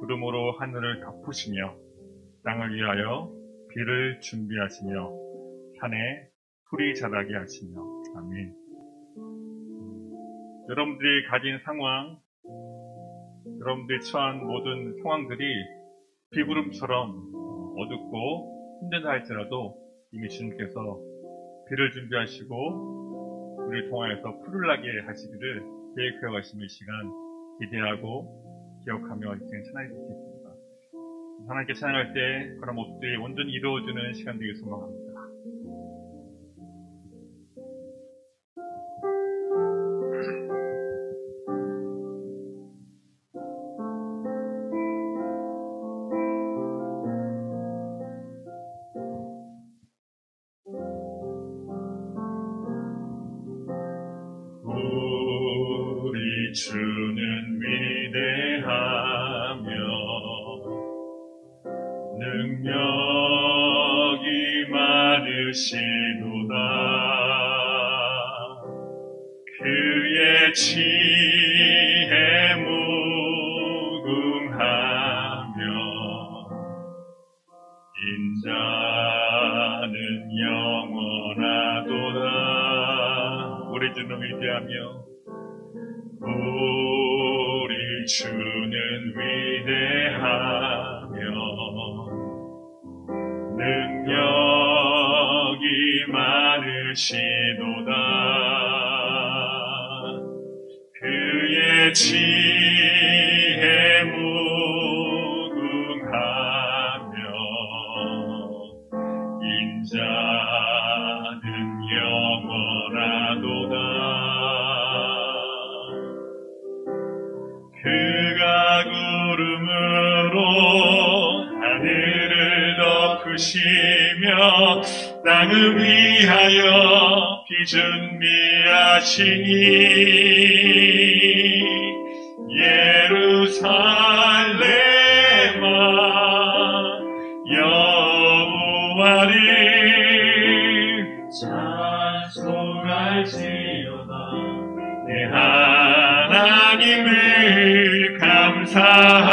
구름으로 하늘을 덮으시며 땅을 위하여 비를 준비하시며 산에 풀이 자라게 하시며 아멘. 여러분들이 가진 상황, 여러분들이 처한 모든 상황들이 비구름처럼 어둡고 힘든다 할지라도 이미 주님께서 비를 준비하시고 우리를 통하여서 풀을 나게 하시기를 계획하여 가시는 시간 기대하고 기억하며 인생 찬양해 주시겠습니다. 하나님께 찬양할 때 그런 모습들이 온전히 이루어지는 시간 되길 소망합니다. 찬송할지어다. 내 하나님을 감사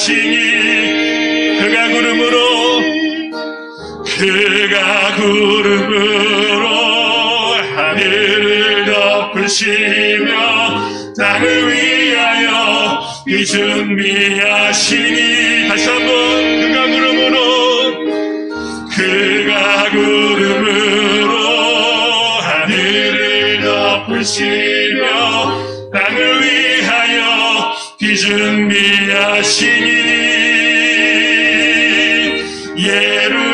하시니 그가 구름으로 그가 구름으로 하늘을 덮으시며 땅을 위하여 비준비하시니 다시 한번 그가 구름으로 그가 구름으로 하늘을 덮으시며 땅을 위하여 비준비하시니 예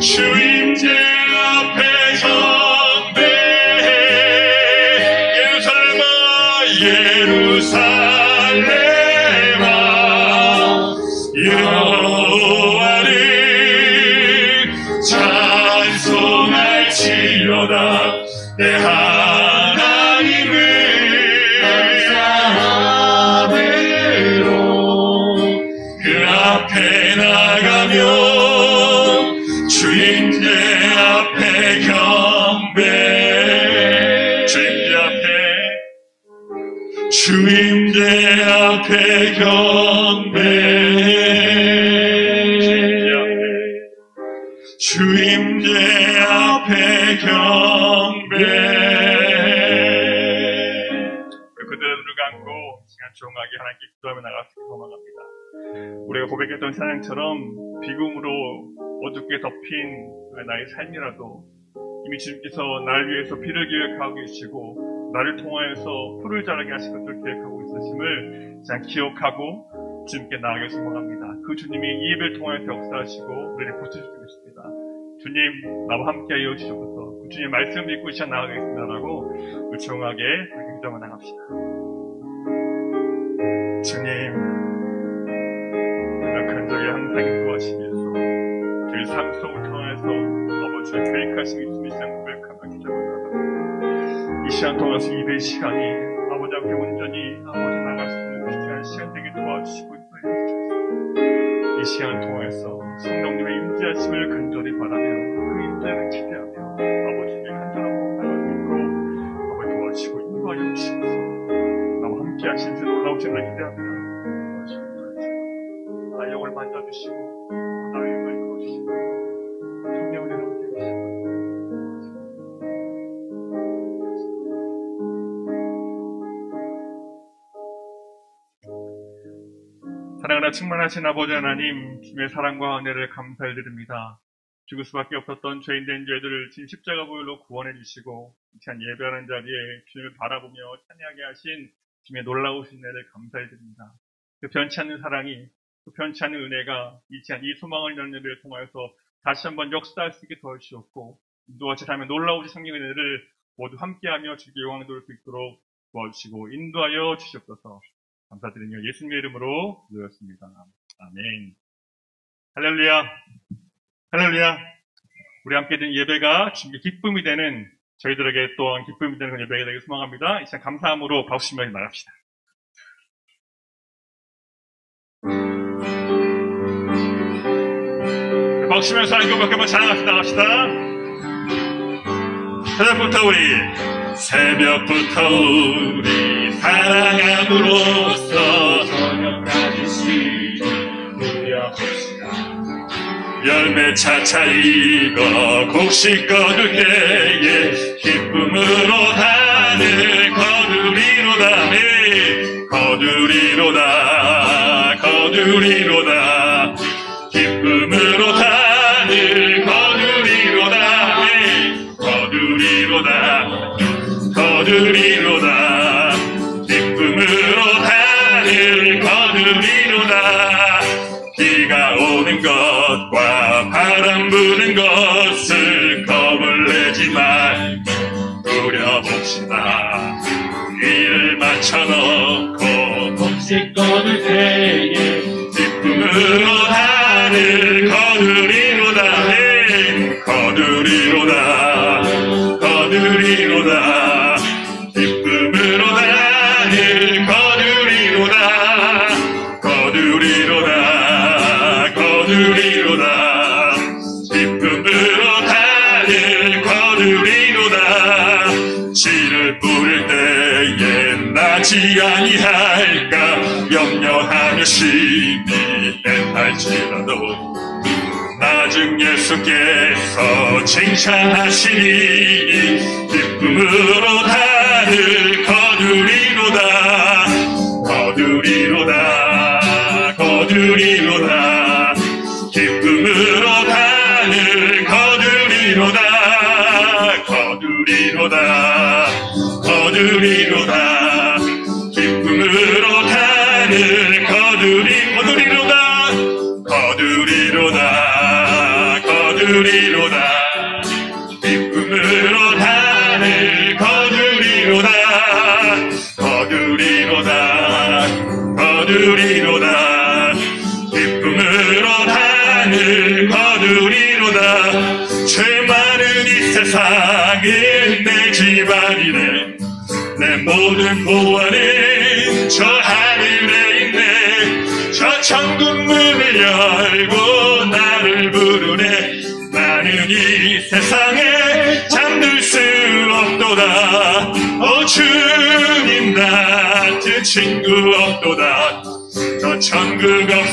주 앞에 경배 주임제 앞에 경배 그대로 눈을 감고 시간 조용하게 하나님께 기도하며 나가기를 소망합니다. 우리가 고백했던 찬양처럼 비금으로 어둡게 덮인 나의 삶이라도 이미 주님께서 날 위해서 피를 기획하고 계시고 나를 통하여서 풀을 자라게 하실 것을 기획하고 있으심을 자 기억하고 주님께 나아가 소망합니다. 그 주님이 이 예배를 통하여서 역사하시고 우리를 붙여주고 계십니다. 주님 나와 함께하여 주셔서 그 주님 말씀 믿고 시간 나가겠습니다라고 우리 조용하게 기도하며 나갑시다. 주님 약한 적에 항상 인도하시면서 저희 삶 속을 통해서 아버지의 계획하신 주님 시간 고백하며 기도합니다. 이 시간 통해서 이배 시간이 아버지 함께 온 전히 아버지 나갈 수 있는 귀한 시간 되게 도와주시고 있어요. 이 시간 통해서 성령님의 임재하심을 간절히 바라며 그 임재를 기대 충만하신 아버지 하나님 주님의 사랑과 은혜를 감사드립니다. 죽을 수밖에 없었던 죄인된 죄들을 진 십자가 보혈로 구원해 주시고 이찬 예배하는 자리에 주님을 바라보며 찬양하게 하신 주님의 놀라우신 은혜를 감사드립니다. 그 변치 않는 사랑이 그 변치 않는 은혜가 이찬 이 소망을 여는 예배를 통하여서 다시 한번 역사할 수 있게 도와주셨고 인도하시 다음에 놀라우신 성령의 은혜를 모두 함께하며 주께 영광 돌릴 수 있도록 도와주시고 인도하여 주시옵소서 감사드리며 예수님의 이름으로 기도했습니다. 아멘. 할렐루야. 할렐루야. 우리 함께 된 예배가 주님의 기쁨이 되는 저희들에게 또한 기쁨이 되는 예배가 되길 소망합니다. 이제 감사함으로 박수시며 나갑시다. 박수시면서 한국 몇 개만 찬양합시다. 갑시다. 새벽부터 우리 새벽부터 우리 사랑함으로써 저녁까지 쉬지 누려봅시다. 열매 차차 익어 곡식 거둘 때에 기쁨으로 하늘 거두리로다. 네 거두리로다 거두리로다 이를 맞춰놓고 곡식 거둘 때에 기쁨으로 하늘 거두리로다. 네, 거두리로다. 거두리로다 지라도 나중 예수께서 칭찬하시니 기쁨으로 하늘 거두리로다 거두리로다 거두리로다. 기쁨으로 하늘 거두리로다 거두리로다 거두리로다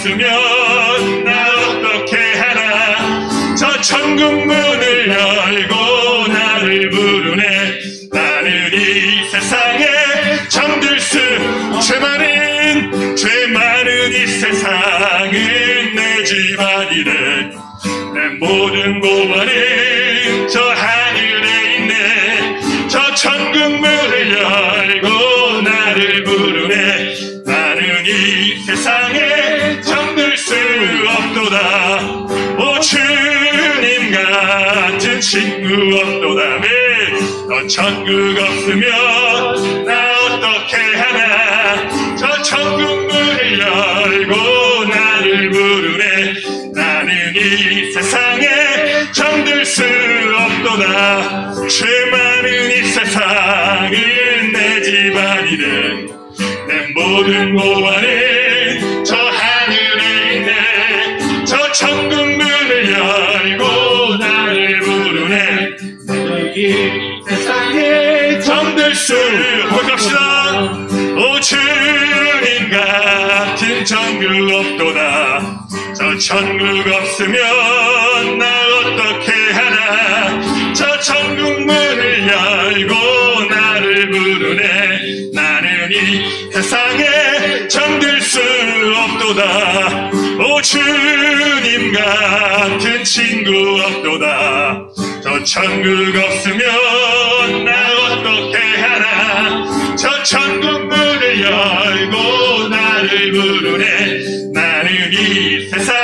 없으면 나 어떻게 하나 저 천국 문을 열고 나를 부르네. 나는 이 세상 천국 없으면 나 어떻게 하나? 저 천국 문을 열고 나를 부르네. 나는 이 세상에 잠들 수 없도다. 죄 많은 이 세상은 내 집안이네 내 모든 고안은 저 하늘에 있네. 저 천국 문을 열고 천국 없으면 나 어떻게 하나? 저 천국 문을 열고 나를 부르네. 나는 이 세상에 잠들 수 없도다. 오 주님 같은 친구 없도다. 저 천국 없으면 나 어떻게 하나? 저 천국 문을 열고 나를 부르네. 나는 이 세상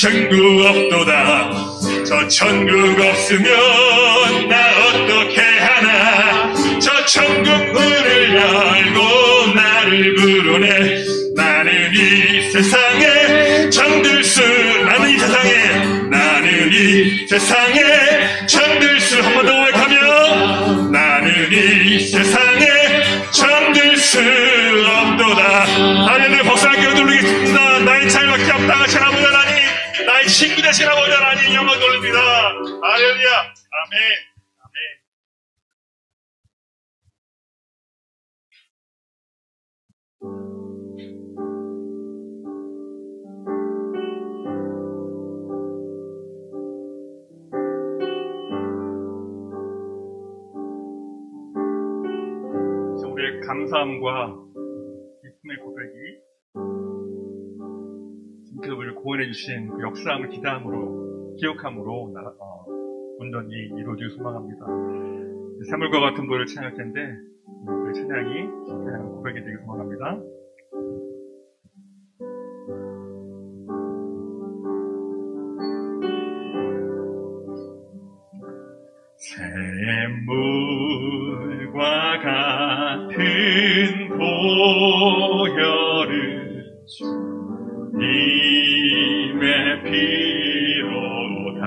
친구 없도다. 저 천국 없으면 나 어떻게 하나? 저 천국 문을 열고 나를 부르네. 나는 이 세상에 잠들 수 나는 이 세상에 잠들 수. 한 번더 고백하며 나는 이 세상에 잠들 수 없도다. 하나님 박수를 돌리겠습니다. 나의 차이밖에 없다 하신 아버지 하나님 나 되신 아버지 하나님 영광 돌립니다. 할렐루야. 아멘. 아멘. 감사함과 기쁨의 고백이 우리를 구원해 주신 그 역사함을 기다함으로 기억함으로 나, 어, 온전히 이루어지길 소망합니다. 사물과 같은 노래를 찬양할 텐데 우리 찬양이 그냥 고백이 되길 소망합니다. 샘물과 같은 보혈을 주 님의 피로 다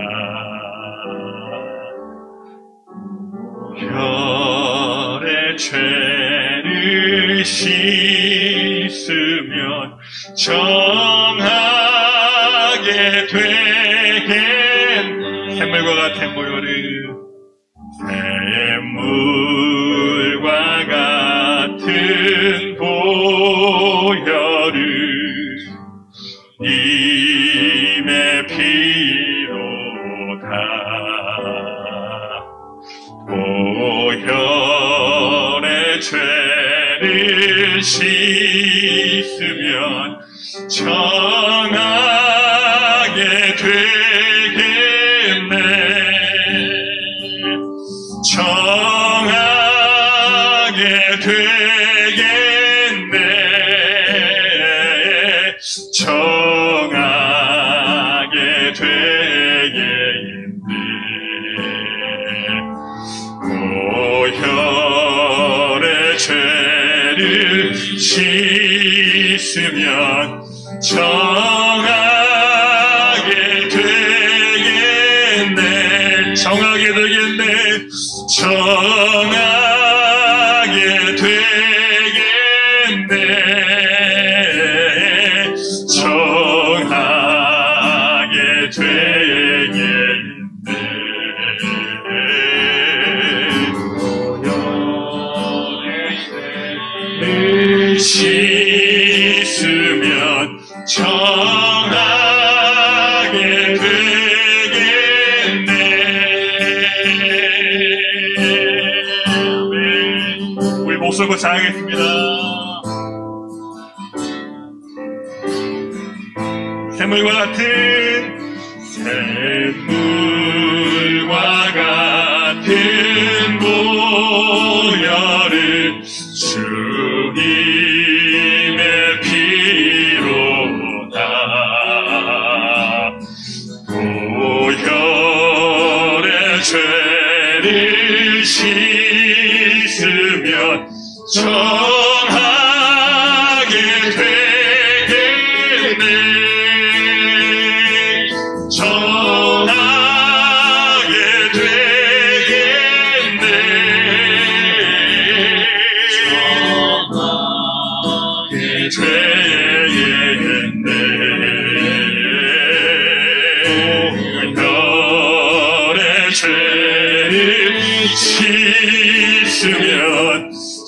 혈의 죄를 씻으면 정하게 되겠네. 샘물과 같은 보혈을 샘물 피로다 보혈의 죄를 씻으면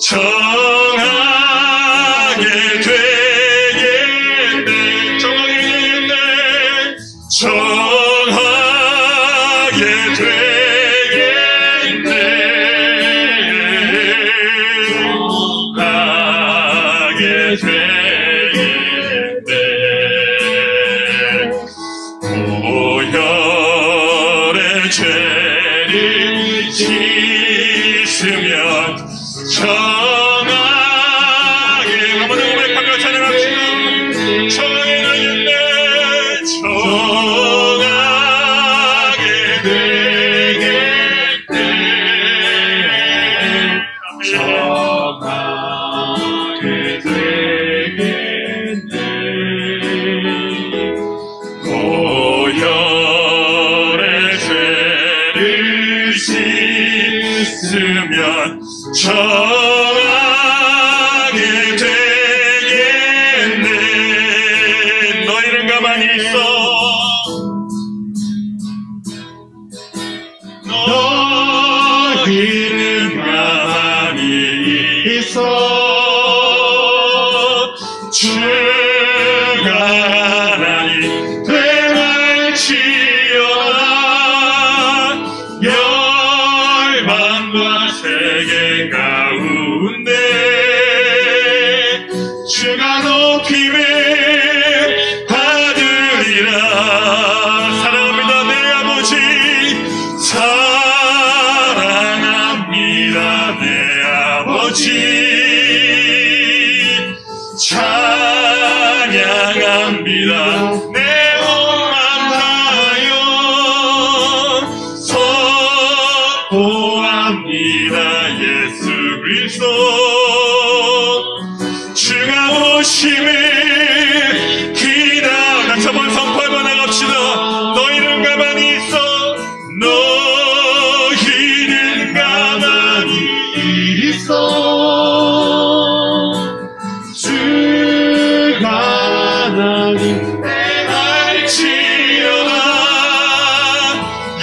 씻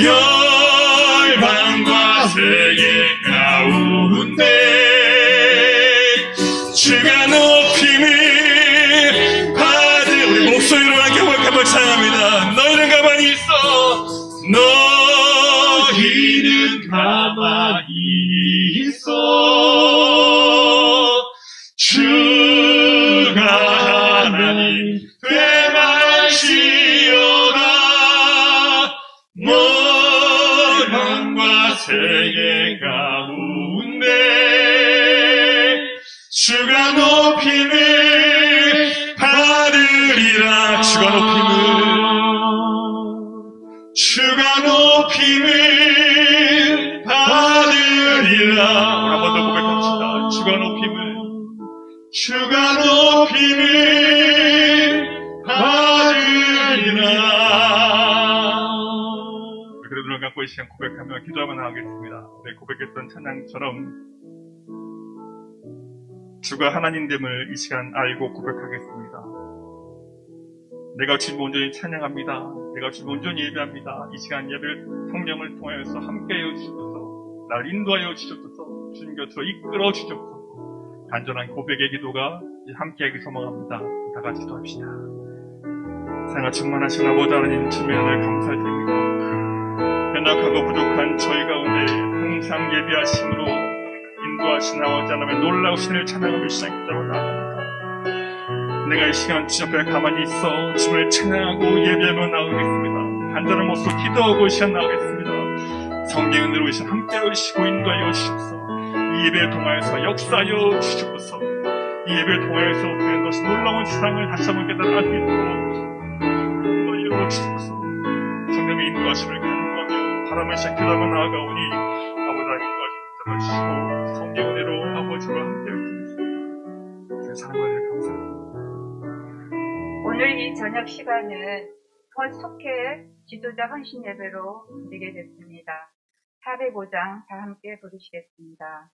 열 고백하며 기도하며 나가겠습니다. 네, 고백했던 찬양처럼 주가 하나님됨을 이 시간 알고 고백하겠습니다. 내가 주님 온전히 찬양합니다. 내가 주님 온전히 예배합니다. 이 시간 예배를 성령을 통하여서 함께하여 주셔서. 날 인도하여 주셔서. 주님 곁으로 이끌어 주셔서. 간절한 고백의 기도가 함께하기 소망합니다. 다 같이 기도합시다. 사랑과 충만하신 아버지 하나님 은혜를 감사드립니다 연약하고 부족한 저희 가운데 항상 예비하심으로 인도하신 아버지 하나님의 놀라우신 찬양하며 시작했다고 나갑니다. 내가 이 시간 주 앞에 가만히 있어 주를 찬양하고 예배하며 나오겠습니다. 간절한 모습 기도하고 이 시간 나오겠습니다. 성령의 은혜로 이 시간 함께 하시고 인도하여 주시옵소서 이 예배를 통하여서 역사하여 주시옵소서 이 예배를 통하여서 그의 것이 놀라운 사랑을 다시 한번 깨달아 알수 있도록 인도하여 주시옵소서 성령의 인도하심을 바람을 시작하다가 나아가오니 아버지 하나님 인도하심 붙들어주시고 성령 은혜로 아버지와 함께 사랑과 은혜를 감사합니다 오늘 이 저녁 시간은 더 속해 지도자 헌신 예배로 드리게 됐습니다. 405장 다 함께 부르시겠습니다.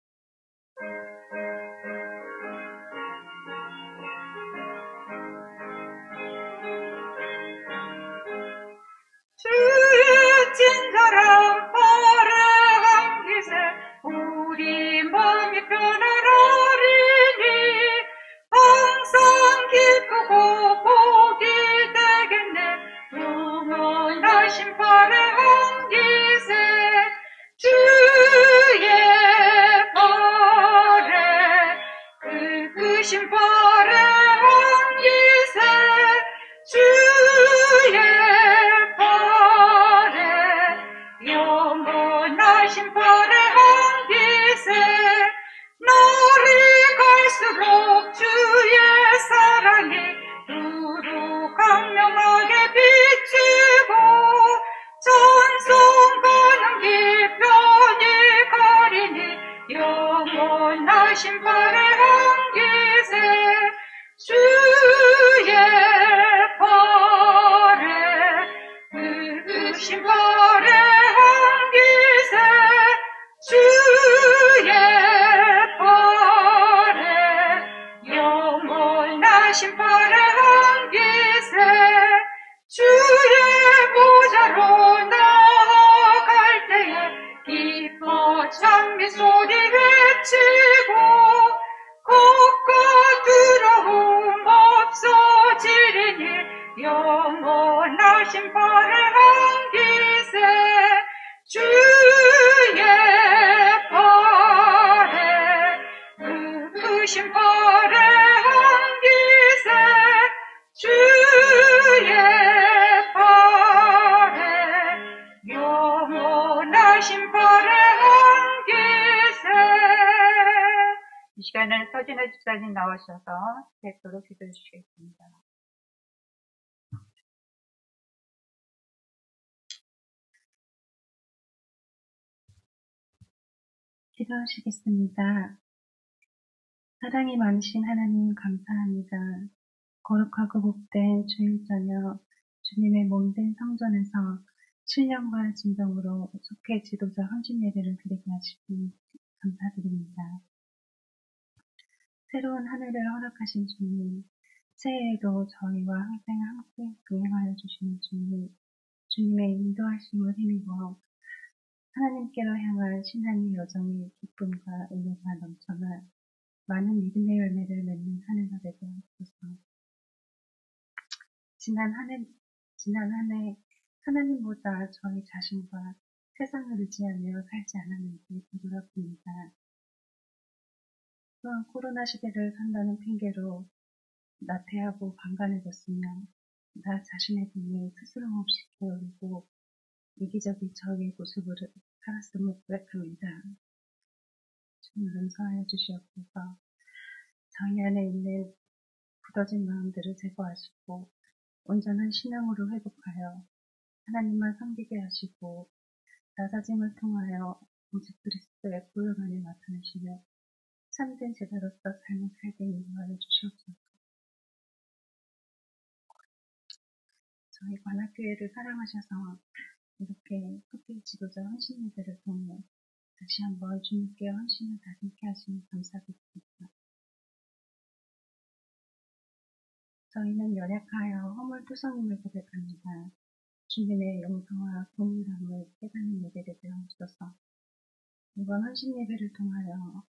기도하시겠습니다. 사랑이 많으신 하나님 감사합니다. 거룩하고 복된 주일 저녁 주님의 몸된 성전에서 신령과 진정으로 속해 지도자 헌신 예배를 드리게 하시니 감사드립니다. 새로운 한 해를 허락하신 주님, 새해에도 저희와 항상 함께 동행하여 주시는 주님, 주님의 인도하심을 힘입어 하나님께로 향한 신앙의 여정이 기쁨과 은혜가 넘쳐나 많은 믿음의 열매를 맺는 한 해가 되게 하소서. 지난 한 해, 지난 한 해 하나님보다 저희 자신과 세상을 의지하며 살지 않았는지 되돌아봅니다. 또한 코로나 시대를 산다는 핑계로 나태하고 방관해졌으며 나 자신의 등에 스스럼 없이 게으르고 이기적인 저희의 모습을 살았음을 고백합니다. 주님 용서하여 주시옵소서 저희 안에 있는 굳어진 마음들을 제거하시고 온전한 신앙으로 회복하여 하나님만 섬기게 하시고 나사짐을 통하여 오직 그리스도의 보혈만을 나타내시며 참된 제자로서 삶을 살게 인도하여 주시옵소서. 저희 관악교회를 사랑하셔서 이렇게 토끼 지도자 헌신 예배를 통해 다시 한번 주님께 헌신을 다듬게 하시니 감사드립니다. 저희는 연약하여 허물투성임을 고백합니다. 주님의 영성과 동일함을 깨닫는 예배를 되어주셔서 이번 헌신 예배를 통하여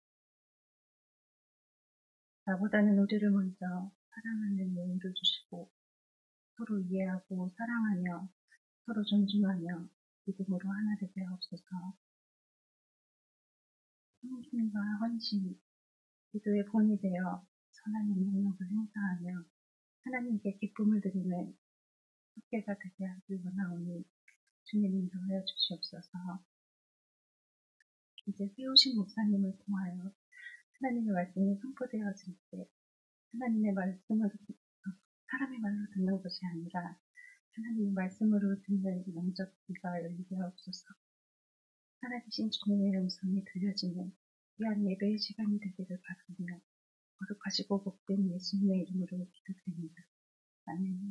나보다는 우리를 먼저 사랑하는 여유를 주시고 서로 이해하고 사랑하며 서로 존중하며 믿음으로 하나 되게 하옵소서. 성심과 헌신, 기도의 본이 되어 선한 능력을 행사하며 하나님께 기쁨을 드리는 속죄가 되게 하길 원하오니 주님 인도하여 주시옵소서. 이제 세우신 목사님을 통하여 하나님의 말씀이 선포되어질 때 하나님의 말씀을 사람의 말로 듣는 것이 아니라 하나님의 말씀으로 듣는 영적 귀가 열리게 하옵소서. 살아계신 주님의 음성이 들려지는 귀한 예배의 시간이 되기를 바라며 거룩하시고 복된 예수님의 이름으로 기도드립니다. 아멘.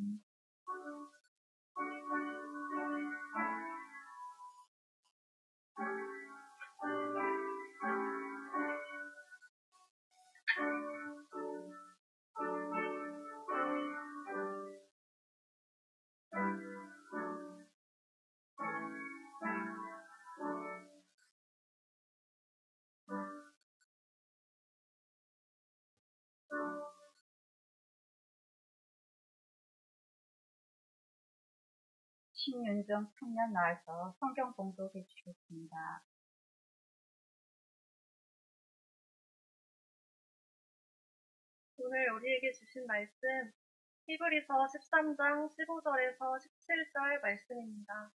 신윤정 청년 나와서 성경 봉독해 주시겠습니다. 오늘 우리에게 주신 말씀 히브리서 13장 15절에서 17절 말씀입니다.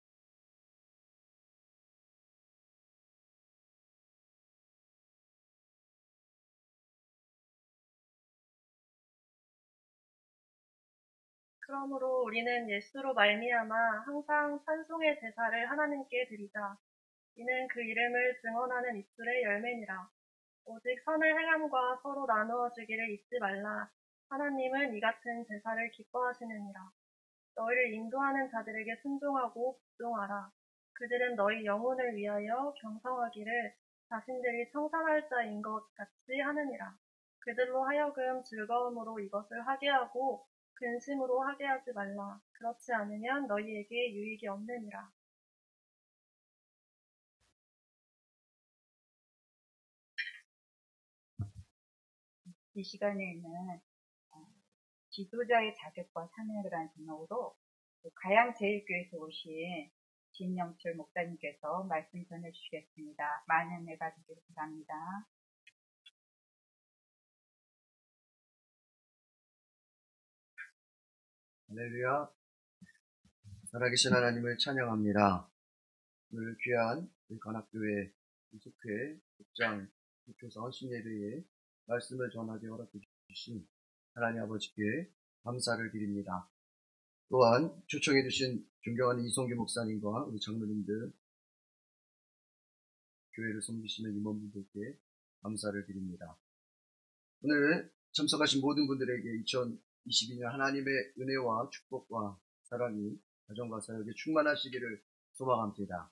그러므로 우리는 예수로 말미암아 항상 찬송의 제사를 하나님께 드리자. 이는 그 이름을 증언하는 입술의 열매니라. 오직 선을 행함과 서로 나누어 주기를 잊지 말라. 하나님은 이 같은 제사를 기뻐하시느니라. 너희를 인도하는 자들에게 순종하고 복종하라. 그들은 너희 영혼을 위하여 경성하기를 자신들이 청산할 자인 것 같이 하느니라. 그들로 하여금 즐거움으로 이것을 하게 하고 근심으로 하게 하지 말라. 그렇지 않으면 너희에게 유익이 없느니라. 이 시간에는 어, 지도자의 자격과 참여라는 제목으로 그 가양제일교에서 오신 진영철 목사님께서 말씀 전해주시겠습니다. 많은 은혜가 되기를 바랍니다. 할렐루야. 살아계신 하나님을 찬양합니다. 오늘 귀한 관악교회 이숙회 국장 국교사 헌신예배에 말씀을 전하게 허락해 주신 하나님 아버지께 감사를 드립니다. 또한 초청해 주신 존경하는 이성규 목사님과 우리 장로님들 교회를 섬기시는 임원분들께 감사를 드립니다. 오늘 참석하신 모든 분들에게 2022년 하나님의 은혜와 축복과 사랑이 가정과 사역에 충만하시기를 소망합니다.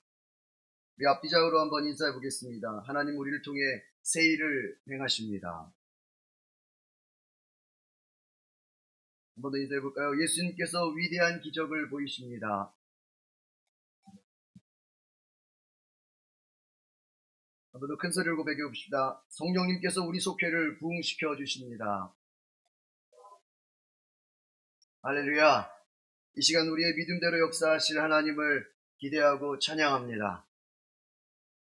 우리 앞뒤자으로 한번 인사해 보겠습니다. 하나님 우리를 통해 새 일을 행하십니다. 한번 더 인사해 볼까요? 예수님께서 위대한 기적을 보이십니다. 한번 더 큰 소리를 고백해 봅시다. 성령님께서 우리 속회를 부흥시켜 주십니다. 할렐루야. 이 시간 우리의 믿음대로 역사하실 하나님을 기대하고 찬양합니다.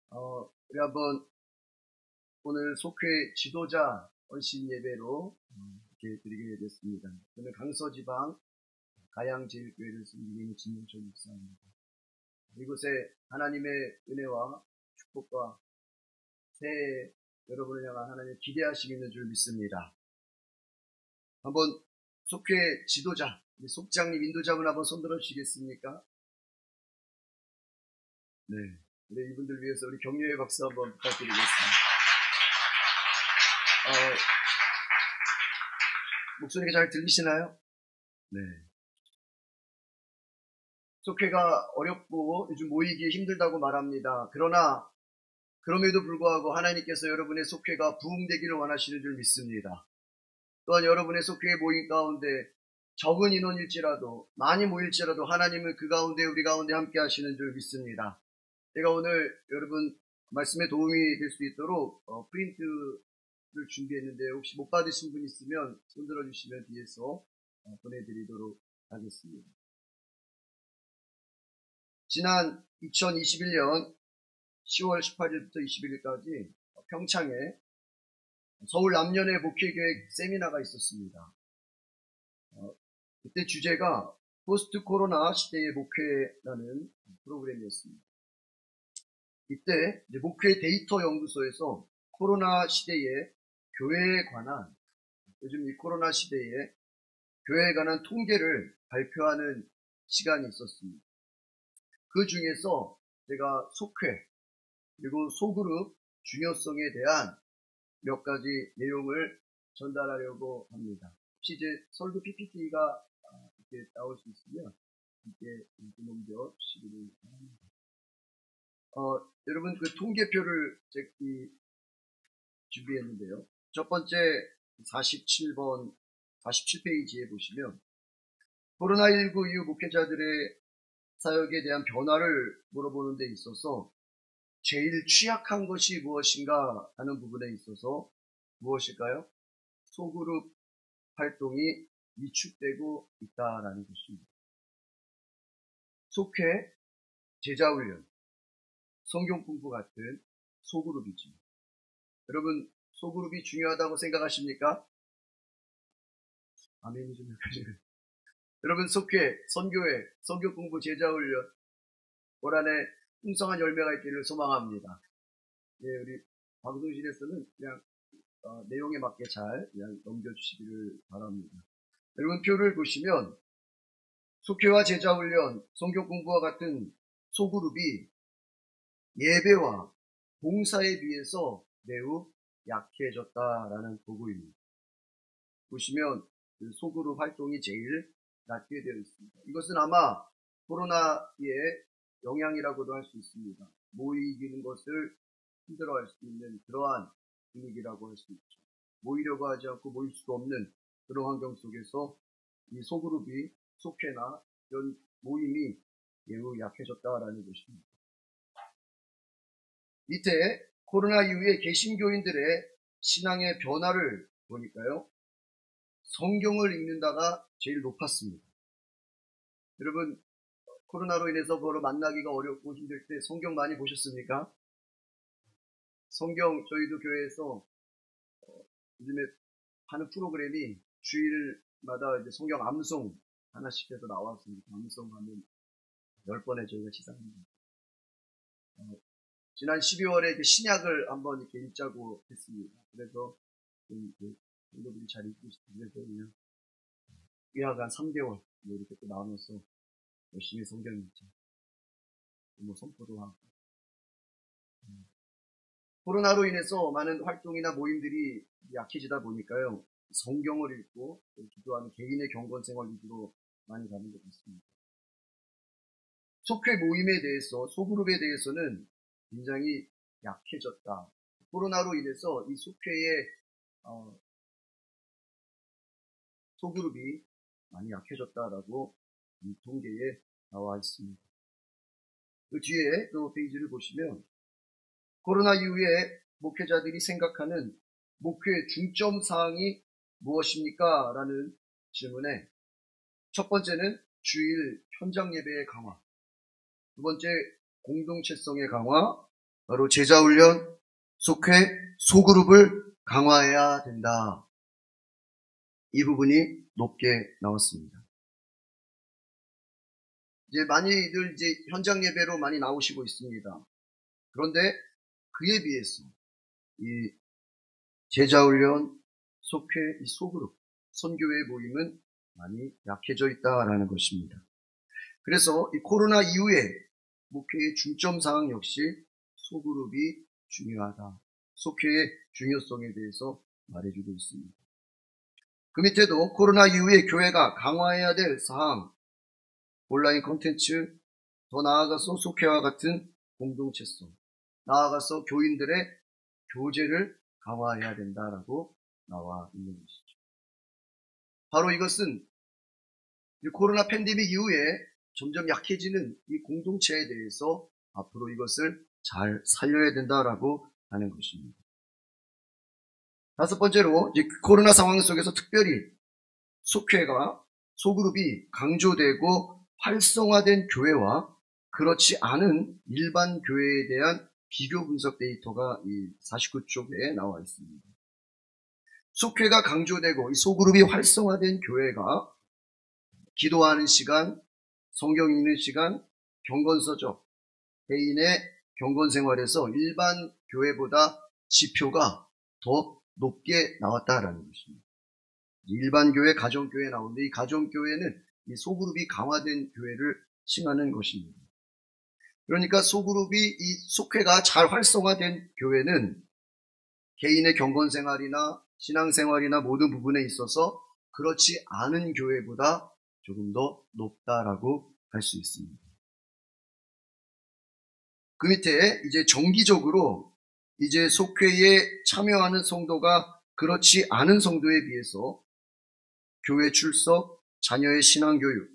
어, 우리 한번 오늘 속회 지도자 헌신 예배로 이렇게 드리게 됐습니다. 저는 강서지방 가양제일교회를 섬기고 있는 진영철 목사입니다. 이곳에 하나님의 은혜와 축복과 새해 여러분을 향한 하나님의 기대하시고 있는 줄 믿습니다. 한번 속회 지도자, 속장님, 인도자분 한번 손들어 주시겠습니까? 네. 네, 이분들 위해서 우리 격려의 박수 한번 부탁드리겠습니다. 어, 목소리가 잘 들리시나요? 네. 속회가 어렵고 요즘 모이기 힘들다고 말합니다. 그러나 그럼에도 불구하고 하나님께서 여러분의 속회가 부흥되기를 원하시는 줄 믿습니다. 또한 여러분의 속회에 모인 가운데 적은 인원일지라도 많이 모일지라도 하나님은 그 가운데 우리 가운데 함께 하시는 줄 믿습니다. 제가 오늘 여러분 말씀에 도움이 될 수 있도록 어, 프린트를 준비했는데 혹시 못 받으신 분 있으면 손들어 주시면 뒤에서 어, 보내드리도록 하겠습니다. 지난 2021년 10월 18일부터 21일까지 평창에 서울 남연회 목회계획 세미나가 있었습니다. 어, 그때 주제가 post 코로나 시대의 목회라는 프로그램이었습니다. 이때 목회 데이터 연구소에서 코로나 시대의 교회에 관한 요즘 이 코로나 시대에 교회에 관한 통계를 발표하는 시간이 있었습니다. 그 중에서 제가 속회 그리고 소그룹 중요성에 대한 몇 가지 내용을 전달하려고 합니다. 혹시 이제 설교 PPT가 이렇게 나올 수 있으면 이렇게 넘겨 주시기를 바랍니다. 어, 여러분 그 통계표를 제가 준비했는데요. 첫 번째 47번 47페이지에 보시면 코로나19 이후 목회자들의 사역에 대한 변화를 물어보는 데 있어서 제일 취약한 것이 무엇인가 하는 부분에 있어서 무엇일까요? 소그룹 활동이 위축되고 있다라는 것입니다. 속회, 제자훈련, 성경 공부 같은 소그룹이죠. 여러분, 소그룹이 중요하다고 생각하십니까? 아멘이 좀 해주세요. 여러분, 속회, 선교회, 성경 공부, 제자훈련, 올 한해 풍성한 열매가 있기를 소망합니다. 예, 우리 방송실에서는 그냥 어, 내용에 맞게 잘 그냥 넘겨주시기를 바랍니다. 여러분 표를 보시면 속회와 제자훈련, 성경 공부와 같은 소그룹이 예배와 봉사에 비해서 매우 약해졌다라는 보고입니다. 보시면 그 소그룹 활동이 제일 낮게 되어 있습니다. 이것은 아마 코로나의 영향이라고도 할 수 있습니다. 모이기는 것을 힘들어할 수 있는 그러한 분위기라고 할 수 있죠. 모이려고 하지 않고 모일 수도 없는 그런 환경 속에서 이 소그룹이 속회나 이런 모임이 매우 약해졌다라는 것입니다. 밑에 코로나 이후에 개신교인들의 신앙의 변화를 보니까요. 성경을 읽는다가 제일 높았습니다. 여러분 코로나로 인해서 서로 만나기가 어렵고 힘들 때 성경 많이 보셨습니까? 성경 저희도 교회에서 어, 요즘에 하는 프로그램이 주일마다 이제 성경 암송 하나씩 해서 나왔습니다. 암송 하면 10번에 저희가 시작합니다. 어, 지난 12월에 신약을 한번 이렇게 읽자고 했습니다. 그래서 성도들이 잘 읽고 싶은데 그냥 의학 한 3개월 뭐 이렇게 또 나눠서 열심히 성경 읽죠. 뭐 선포도 하고. 음. 코로나로 인해서 많은 활동이나 모임들이 약해지다 보니까요. 성경을 읽고 기도하는 개인의 경건 생활 위주로 많이 가는 것 같습니다. 속회 모임에 대해서, 소그룹에 대해서는 굉장히 약해졌다. 코로나로 인해서 이 속회의 어, 소그룹이 많이 약해졌다라고 이 통계에 나와 있습니다. 그 뒤에 또 페이지를 보시면 코로나 이후에 목회자들이 생각하는 목회 중점 사항이 무엇입니까? 라는 질문에 첫 번째는 주일 현장 예배의 강화, 두 번째 공동체성의 강화, 바로 제자훈련, 속회, 소그룹을 강화해야 된다. 이 부분이 높게 나왔습니다. 이제 많이들 이제 현장 예배로 많이 나오시고 있습니다. 그런데 그에 비해서 이 제자 훈련, 속회, 이 소그룹, 선교회 모임은 많이 약해져 있다라는 것입니다. 그래서 이 코로나 이후에 목회의 중점 사항 역시 소그룹이 중요하다. 속회의 중요성에 대해서 말해주고 있습니다. 그 밑에도 코로나 이후에 교회가 강화해야 될 사항, 온라인 콘텐츠, 더 나아가서 속회와 같은 공동체성, 나아가서 교인들의 교제를 강화해야 된다라고 나와 있는 것이죠. 바로 이것은 코로나 팬데믹 이후에 점점 약해지는 이 공동체에 대해서 앞으로 이것을 잘 살려야 된다라고 하는 것입니다. 다섯 번째로 코로나 상황 속에서 특별히 속회가 소그룹이 강조되고 활성화된 교회와 그렇지 않은 일반 교회에 대한 비교 분석 데이터가 이 49쪽에 나와 있습니다. 속회가 강조되고 이 소그룹이 활성화된 교회가 기도하는 시간, 성경 읽는 시간, 경건서적, 개인의 경건 생활에서 일반 교회보다 지표가 더 높게 나왔다라는 것입니다. 일반 교회, 가정교회 나오는데 이 가정교회는 이 소그룹이 강화된 교회를 칭하는 것입니다. 그러니까 소그룹이 이 속회가 잘 활성화된 교회는 개인의 경건 생활이나 신앙 생활이나 모든 부분에 있어서 그렇지 않은 교회보다 조금 더 높다라고 할 수 있습니다. 그 밑에 이제 정기적으로 이제 속회에 참여하는 성도가 그렇지 않은 성도에 비해서 교회 출석, 자녀의 신앙교육,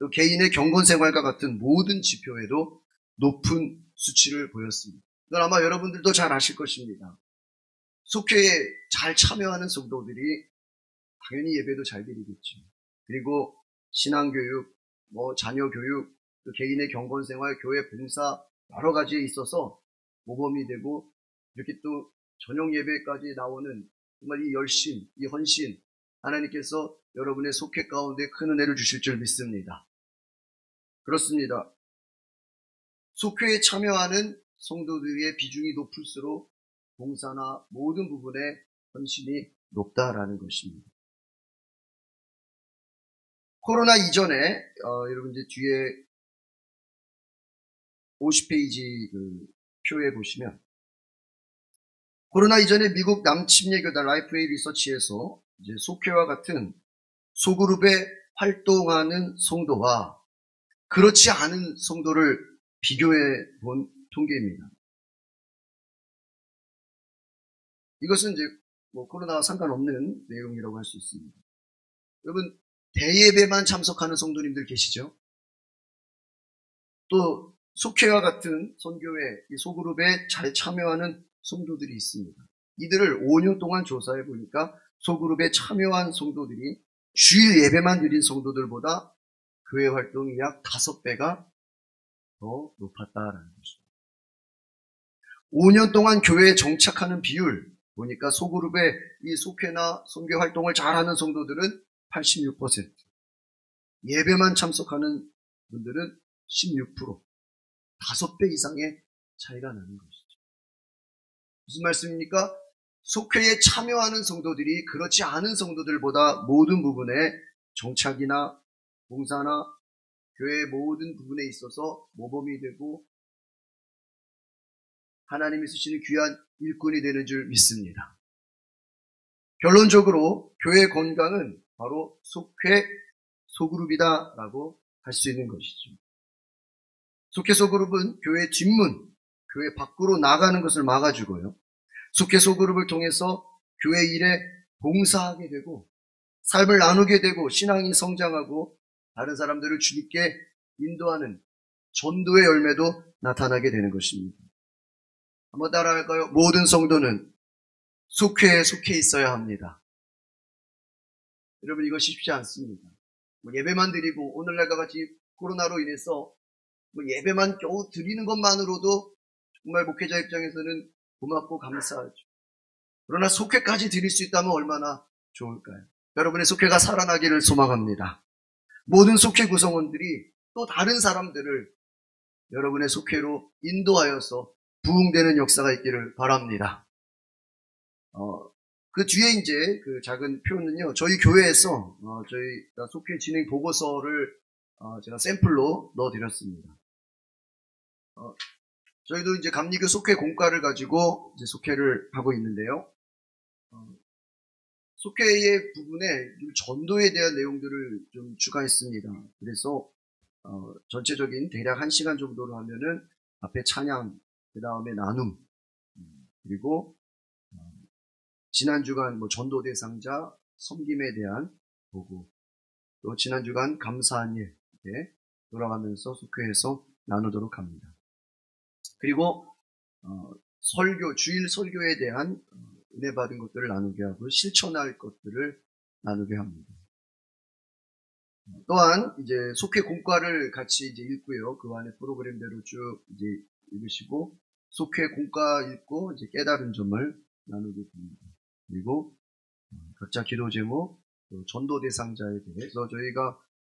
또 개인의 경건생활과 같은 모든 지표에도 높은 수치를 보였습니다. 이건 아마 여러분들도 잘 아실 것입니다. 속회에 잘 참여하는 성도들이 당연히 예배도 잘 드리겠죠. 그리고 신앙교육, 뭐 자녀교육, 또 개인의 경건생활, 교회 봉사 여러 가지에 있어서 모범이 되고 이렇게 또 저녁 예배까지 나오는 정말 이 열심, 이 헌신 하나님께서 여러분의 속회 가운데 큰 은혜를 주실 줄 믿습니다. 그렇습니다. 속회에 참여하는 성도들의 비중이 높을수록 봉사나 모든 부분에 헌신이 높다라는 것입니다. 코로나 이전에 어, 여러분들 뒤에 50페이지 그 표에 보시면 코로나 이전에 미국 남침례교단 Lifeway Research에서 이제 속회와 같은 소그룹에 활동하는 성도와 그렇지 않은 성도를 비교해 본 통계입니다. 이것은 이제 뭐 코로나와 상관없는 내용이라고 할 수 있습니다. 여러분 대예배만 참석하는 성도님들 계시죠? 또 속회와 같은 선교회 소그룹에 잘 참여하는 성도들이 있습니다. 이들을 5년 동안 조사해 보니까 소그룹에 참여한 성도들이 주일 예배만 드린 성도들보다 교회 활동이 약 5배가 더 높았다라는 것입니다. 5년 동안 교회에 정착하는 비율 보니까 소그룹의 이 속회나 선교 활동을 잘하는 성도들은 86%, 예배만 참석하는 분들은 16%, 5배 이상의 차이가 나는 것이죠. 무슨 말씀입니까? 속회에 참여하는 성도들이 그렇지 않은 성도들보다 모든 부분에 정착이나 봉사나 교회의 모든 부분에 있어서 모범이 되고 하나님이 쓰시는 귀한 일꾼이 되는 줄 믿습니다. 결론적으로 교회 건강은 바로 속회 소그룹이다라고 할 수 있는 것이죠. 속회 소그룹은 교회 뒷문, 교회 밖으로 나가는 것을 막아주고요. 속회 소 그룹을 통해서 교회 일에 봉사하게 되고 삶을 나누게 되고 신앙이 성장하고 다른 사람들을 주님께 인도하는 전도의 열매도 나타나게 되는 것입니다. 한번 따라할까요? 모든 성도는 속회에 속해 있어야 합니다. 여러분 이거 쉽지 않습니다. 뭐 예배만 드리고 오늘날과 같이 코로나로 인해서 뭐 예배만 겨우 드리는 것만으로도 정말 목회자 입장에서는 고맙고 감사하죠. 그러나 속회까지 드릴 수 있다면 얼마나 좋을까요? 여러분의 속회가 살아나기를 소망합니다. 모든 속회 구성원들이 또 다른 사람들을 여러분의 속회로 인도하여서 부흥되는 역사가 있기를 바랍니다. 어, 그 뒤에 이제 그 작은 표는요, 저희 교회에서 어, 저희 속회 진행 보고서를 어, 제가 샘플로 넣어드렸습니다. 어, 저희도 이제 감리교 속회 공과를 가지고 이제 속회를 하고 있는데요. 어, 속회의 부분에 전도에 대한 내용들을 좀 추가했습니다. 그래서 어, 전체적인 대략 1시간 정도로 하면은 앞에 찬양, 그 다음에 나눔, 음, 그리고 지난 주간 뭐 전도 대상자 섬김에 대한 보고 또 지난 주간 감사한 일 이렇게 돌아가면서 속회에서 나누도록 합니다. 그리고 어, 설교 주일 설교에 대한 어, 은혜 받은 것들을 나누게 하고 실천할 것들을 나누게 합니다. 또한 이제 속회 공과를 같이 이제 읽고요. 그 안에 프로그램대로 쭉 이제 읽으시고 속회 공과 읽고 이제 깨달은 점을 나누게 됩니다. 그리고 어, 각자 기도 제목, 전도 대상자에 대해서 저희가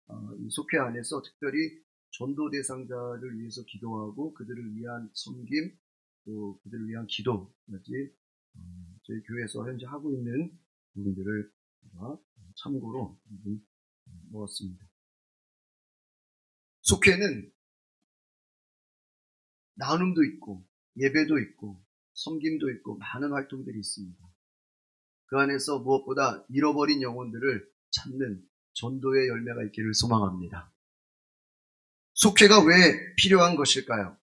어, 속회 안에서 특별히 전도 대상자를 위해서 기도하고 그들을 위한 섬김, 또 그들을 위한 기도까지 어, 저희 교회에서 현재 하고 있는 부분들을 참고로 먹었습니다. 속회는 나눔도 있고 예배도 있고 섬김도 있고 많은 활동들이 있습니다. 그 안에서 무엇보다 잃어버린 영혼들을 찾는 전도의 열매가 있기를 소망합니다. 속회가 왜 필요한 것일까요?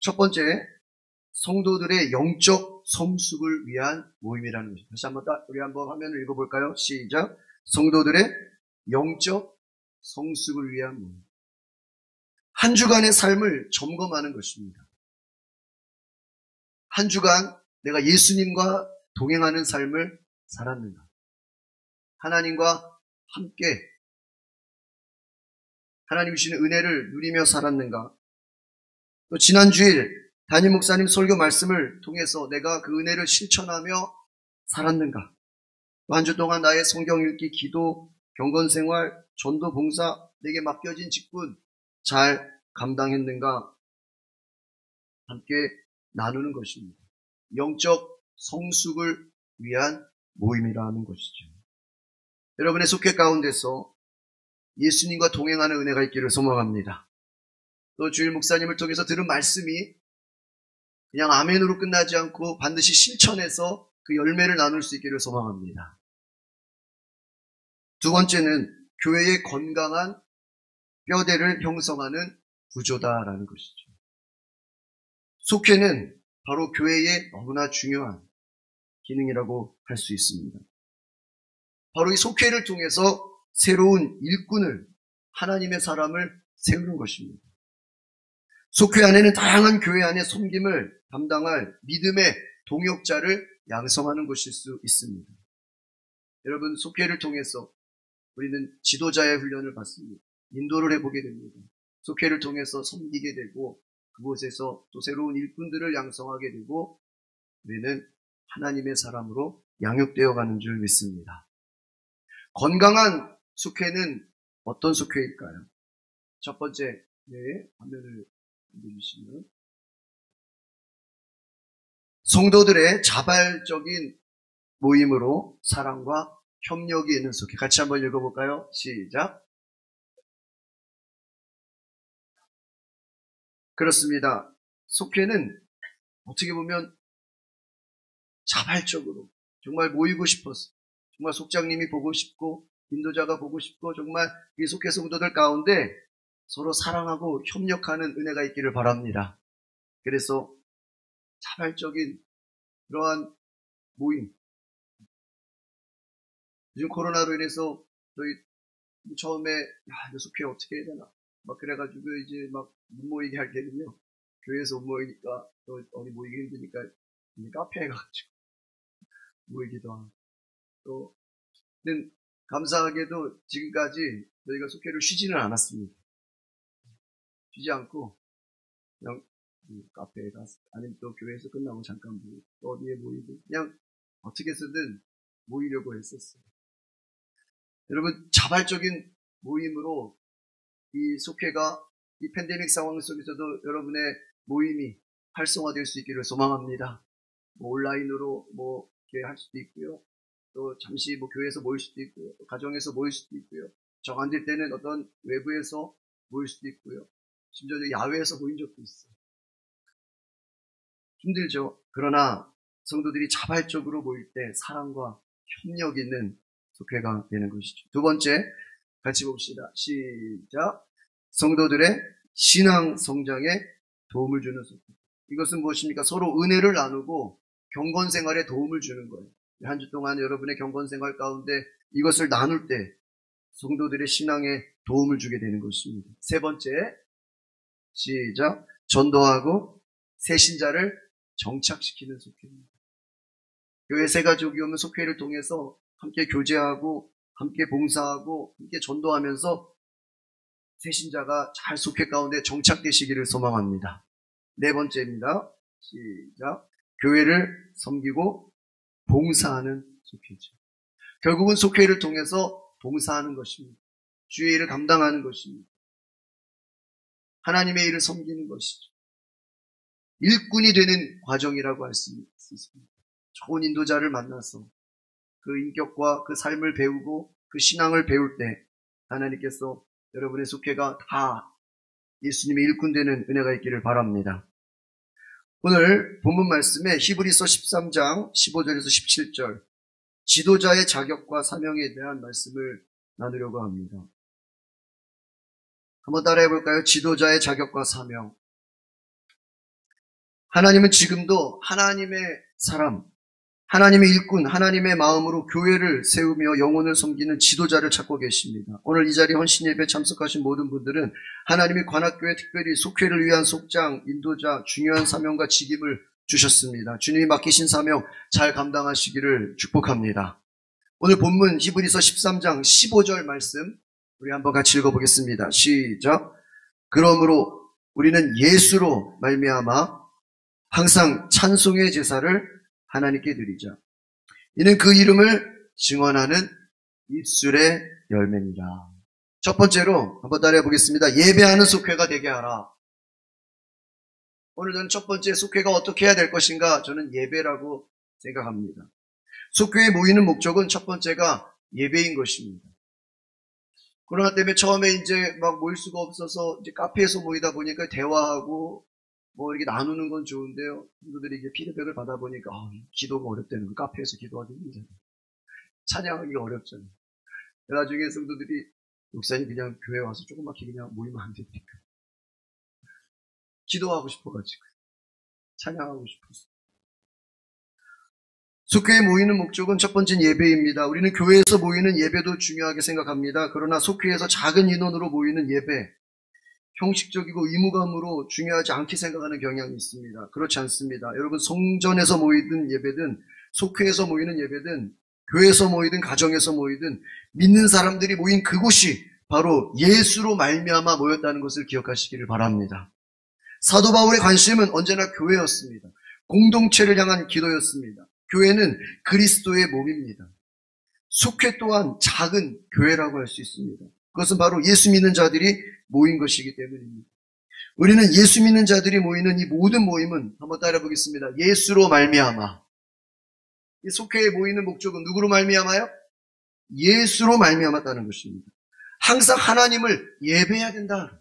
첫 번째, 성도들의 영적 성숙을 위한 모임이라는 것입니다. 다시 한번 우리 한번 화면을 읽어볼까요? 시작. 성도들의 영적 성숙을 위한 모임. 한 주간의 삶을 점검하는 것입니다. 한 주간 내가 예수님과 동행하는 삶을 살았는가? 하나님과 함께 하나님 주시는 은혜를 누리며 살았는가? 또 지난 주일 담임 목사님 설교 말씀을 통해서 내가 그 은혜를 실천하며 살았는가? 한주 동안 나의 성경 읽기, 기도, 경건 생활, 전도 봉사, 내게 맡겨진 직분 잘 감당했는가? 함께 나누는 것입니다. 영적 성숙을 위한 모임이라는 것이죠. 여러분의 속회 가운데서 예수님과 동행하는 은혜가 있기를 소망합니다. 또 주일 목사님을 통해서 들은 말씀이 그냥 아멘으로 끝나지 않고 반드시 실천해서 그 열매를 나눌 수 있기를 소망합니다. 두 번째는 교회의 건강한 뼈대를 형성하는 구조다라는 것이죠. 속회는 바로 교회의 너무나 중요한 기능이라고 할 수 있습니다. 바로 이 속회를 통해서 새로운 일꾼을 하나님의 사람을 세우는 것입니다. 속회 안에는 다양한 교회 안의 섬김을 담당할 믿음의 동역자를 양성하는 것일 수 있습니다. 여러분 속회를 통해서 우리는 지도자의 훈련을 받습니다. 인도를 해보게 됩니다. 속회를 통해서 섬기게 되고 그곳에서 또 새로운 일꾼들을 양성하게 되고 우리는 하나님의 사람으로 양육되어 가는 줄 믿습니다. 건강한 숙회는 어떤 숙회일까요? 첫 번째, 네, 화면을 보여주시면 성도들의 자발적인 모임으로 사랑과 협력이 있는 속회. 같이 한번 읽어볼까요? 시작. 그렇습니다. 속회는 어떻게 보면 자발적으로 정말 모이고 싶었어. 정말 속장님이 보고 싶고 인도자가 보고 싶고 정말 이 속회 성도들 가운데 서로 사랑하고 협력하는 은혜가 있기를 바랍니다. 그래서 자발적인 그러한 모임. 요즘 코로나로 인해서 저희 처음에 야 이거 속회 어떻게 해야 되나 막 그래가지고 이제 막 못 모이게 할 때는요 교회에서 못 모이니까 또 어디 모이기 힘드니까 카페에 가가지고 모이기도 하고 또 감사하게도 지금까지 저희가 속회를 쉬지는 않았습니다. 쉬지 않고 그냥 카페에 가서 아니면 또 교회에서 끝나고 잠깐 모이고 또 어디에 모이고 그냥 어떻게 해서든 모이려고 했었어요. 여러분 자발적인 모임으로 이 속회가 이 팬데믹 상황 속에서도 여러분의 모임이 활성화될 수 있기를 소망합니다. 뭐 온라인으로 뭐 이렇게 할 수도 있고요. 또 잠시 뭐 교회에서 모일 수도 있고요. 가정에서 모일 수도 있고요. 정안될 때는 어떤 외부에서 모일 수도 있고요. 심지어 야외에서 모인 적도 있어요. 힘들죠. 그러나 성도들이 자발적으로 모일 때 사랑과 협력 있는 속회가 되는 것이죠. 두 번째, 같이 봅시다. 시작. 성도들의 신앙 성장에 도움을 주는 속회. 이것은 무엇입니까? 서로 은혜를 나누고 경건 생활에 도움을 주는 거예요. 한 주 동안 여러분의 경건 생활 가운데 이것을 나눌 때 성도들의 신앙에 도움을 주게 되는 것입니다. 세 번째, 시작. 전도하고 새신자를 정착시키는 속회입니다. 교회 세 가족이 오면 속회를 통해서 함께 교제하고 함께 봉사하고 함께 전도하면서 새신자가 잘 속회 가운데 정착되시기를 소망합니다. 네 번째입니다. 시작. 교회를 섬기고 봉사하는 속회죠. 결국은 속회를 통해서 봉사하는 것입니다. 주의 일을 감당하는 것입니다. 하나님의 일을 섬기는 것이죠. 일꾼이 되는 과정이라고 할 수 있습니다. 좋은 인도자를 만나서 그 인격과 그 삶을 배우고 그 신앙을 배울 때 하나님께서 여러분의 속회가 다 예수님의 일꾼 되는 은혜가 있기를 바랍니다. 오늘 본문 말씀에 히브리서 13장 15절에서 17절 지도자의 자격과 사명에 대한 말씀을 나누려고 합니다. 한번 따라해 볼까요? 지도자의 자격과 사명. 하나님은 지금도 하나님의 사람, 하나님의 일꾼, 하나님의 마음으로 교회를 세우며 영혼을 섬기는 지도자를 찾고 계십니다. 오늘 이 자리 헌신 예배 참석하신 모든 분들은 하나님이 관악교회 특별히 속회를 위한 속장, 인도자, 중요한 사명과 직임을 주셨습니다. 주님이 맡기신 사명 잘 감당하시기를 축복합니다. 오늘 본문 히브리서 13장 15절 말씀 우리 한번 같이 읽어보겠습니다. 시작. 그러므로 우리는 예수로 말미암아 항상 찬송의 제사를 하나님께 드리자. 이는 그 이름을 증언하는 입술의 열매입니다. 첫 번째로 한번 따라해 보겠습니다. 예배하는 속회가 되게 하라. 오늘 저는 첫 번째 속회가 어떻게 해야 될 것인가? 저는 예배라고 생각합니다. 속회에 모이는 목적은 첫 번째가 예배인 것입니다. 코로나 때문에 처음에 이제 막 모일 수가 없어서 이제 카페에서 모이다 보니까 대화하고 뭐 이렇게 나누는 건 좋은데요. 친구들이 이제 피드백을 받아보니까 어, 기도가 어렵다는 거 카페에서 기도하기 힘들잖아요. 찬양하기가 어렵잖아요. 나중에 성도들이 목사님 그냥 교회 와서 조그맣게 그냥 모이면 안 됩니까? 기도하고 싶어가지고 찬양하고 싶었어요. 속회에 모이는 목적은 첫 번째는 예배입니다. 우리는 교회에서 모이는 예배도 중요하게 생각합니다. 그러나 속회에서 작은 인원으로 모이는 예배, 형식적이고 의무감으로 중요하지 않게 생각하는 경향이 있습니다. 그렇지 않습니다. 여러분 성전에서 모이든 예배든 속회에서 모이는 예배든 교회에서 모이든 가정에서 모이든 믿는 사람들이 모인 그곳이 바로 예수로 말미암아 모였다는 것을 기억하시기를 바랍니다. 사도 바울의 관심은 언제나 교회였습니다. 공동체를 향한 기도였습니다. 교회는 그리스도의 몸입니다. 속회 또한 작은 교회라고 할 수 있습니다. 그것은 바로 예수 믿는 자들이 모인 것이기 때문입니다. 우리는 예수 믿는 자들이 모이는 이 모든 모임은 한번 따라 보겠습니다. 예수로 말미암아. 이 속회에 모이는 목적은 누구로 말미암아요? 예수로 말미암았다는 것입니다. 항상 하나님을 예배해야 된다.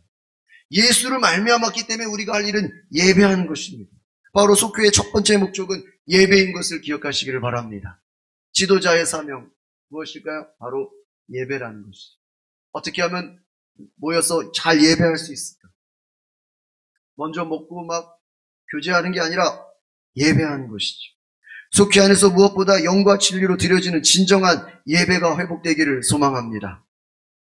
예수를 말미암았기 때문에 우리가 할 일은 예배하는 것입니다. 바로 속회의 첫 번째 목적은 예배인 것을 기억하시기를 바랍니다. 지도자의 사명 무엇일까요? 바로 예배라는 것이죠. 어떻게 하면 모여서 잘 예배할 수 있을까? 먼저 먹고 막 교제하는 게 아니라 예배하는 것이죠. 속회 안에서 무엇보다 영과 진리로 드려지는 진정한 예배가 회복되기를 소망합니다.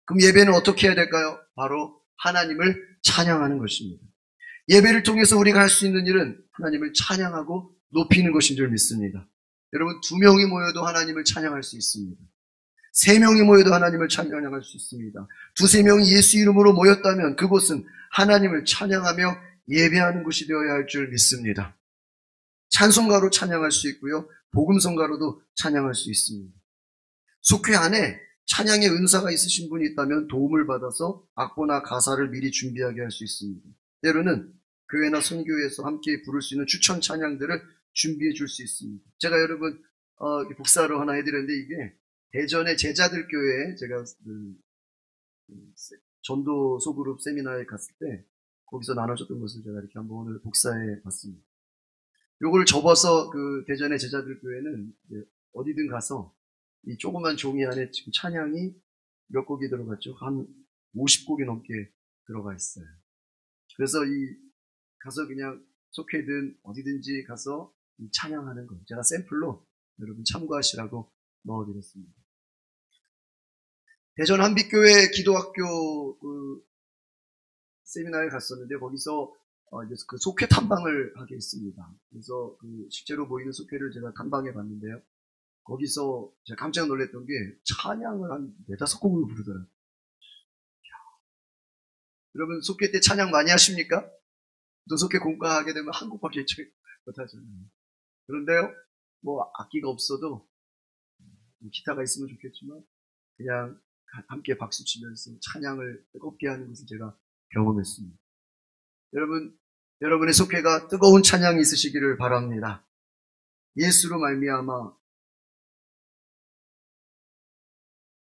그럼 예배는 어떻게 해야 될까요? 바로 하나님을 찬양하는 것입니다. 예배를 통해서 우리가 할 수 있는 일은 하나님을 찬양하고 높이는 것인 줄 믿습니다. 여러분, 두 명이 모여도 하나님을 찬양할 수 있습니다. 세 명이 모여도 하나님을 찬양할 수 있습니다. 두세 명이 예수 이름으로 모였다면 그곳은 하나님을 찬양하며 예배하는 곳이 되어야 할 줄 믿습니다. 찬송가로 찬양할 수 있고요. 복음성가로도 찬양할 수 있습니다. 속회 안에 찬양의 은사가 있으신 분이 있다면 도움을 받아서 악보나 가사를 미리 준비하게 할 수 있습니다. 때로는 교회나 선교회에서 함께 부를 수 있는 추천 찬양들을 준비해 줄 수 있습니다. 제가 여러분 어, 복사로 하나 해드렸는데 이게 대전의 제자들 교회에 제가 그, 그 전도 소그룹 세미나에 갔을 때 거기서 나눠줬던 것을 제가 이렇게 한번 오늘 복사해 봤습니다. 요걸 접어서 그 대전의 제자들 교회는 어디든 가서 이 조그만 종이 안에 지금 찬양이 몇 곡이 들어갔죠? 한 50곡이 넘게 들어가 있어요. 그래서 이 가서 그냥 속회든 어디든지 가서 찬양하는 거 제가 샘플로 여러분 참고하시라고 넣어드렸습니다. 대전 한빛교회 기도학교 그 세미나에 갔었는데 거기서 어 이제 그 속회 탐방을 하게 했습니다. 그래서 그 실제로 보이는 속회를 제가 탐방해 봤는데요. 거기서 제가 깜짝 놀랐던 게 찬양을 한 네다섯 곡을 부르더라고요. 여러분 속회 때 찬양 많이 하십니까? 또 속회 공과하게 되면 한 곡밖에 못하잖아요. 그런데요, 뭐 악기가 없어도 기타가 있으면 좋겠지만 그냥 함께 박수 치면서 찬양을 뜨겁게 하는 것을 제가 경험했습니다. 여러분, 여러분의 속회가 뜨거운 찬양이 있으시기를 바랍니다. 예수로 말미암아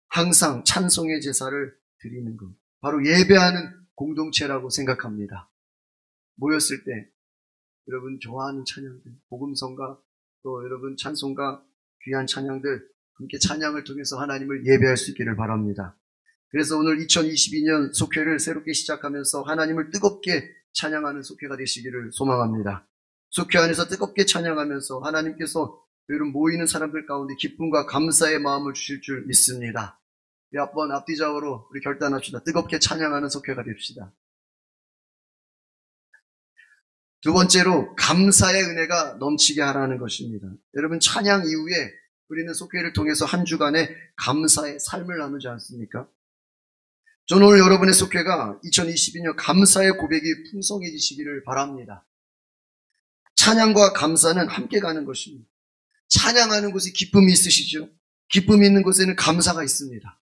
항상 찬송의 제사를 드리는 것, 바로 예배하는 공동체라고 생각합니다. 모였을 때 여러분 좋아하는 찬양들, 복음성가, 또 여러분 찬송가, 귀한 찬양들 함께 찬양을 통해서 하나님을 예배할 수 있기를 바랍니다. 그래서 오늘 2022년 속회를 새롭게 시작하면서 하나님을 뜨겁게 찬양하는 속회가 되시기를 소망합니다. 속회 안에서 뜨겁게 찬양하면서 하나님께서 여러분 모이는 사람들 가운데 기쁨과 감사의 마음을 주실 줄 믿습니다. 몇번 앞뒤적으로 우리 결단합시다. 뜨겁게 찬양하는 속회가 됩시다. 두 번째로 감사의 은혜가 넘치게 하라는 것입니다. 여러분 찬양 이후에 우리는 속회를 통해서 한 주간의 감사의 삶을 나누지 않습니까? 저는 오늘 여러분의 속회가 2022년 감사의 고백이 풍성해지시기를 바랍니다. 찬양과 감사는 함께 가는 것입니다. 찬양하는 곳에 기쁨이 있으시죠? 기쁨이 있는 곳에는 감사가 있습니다.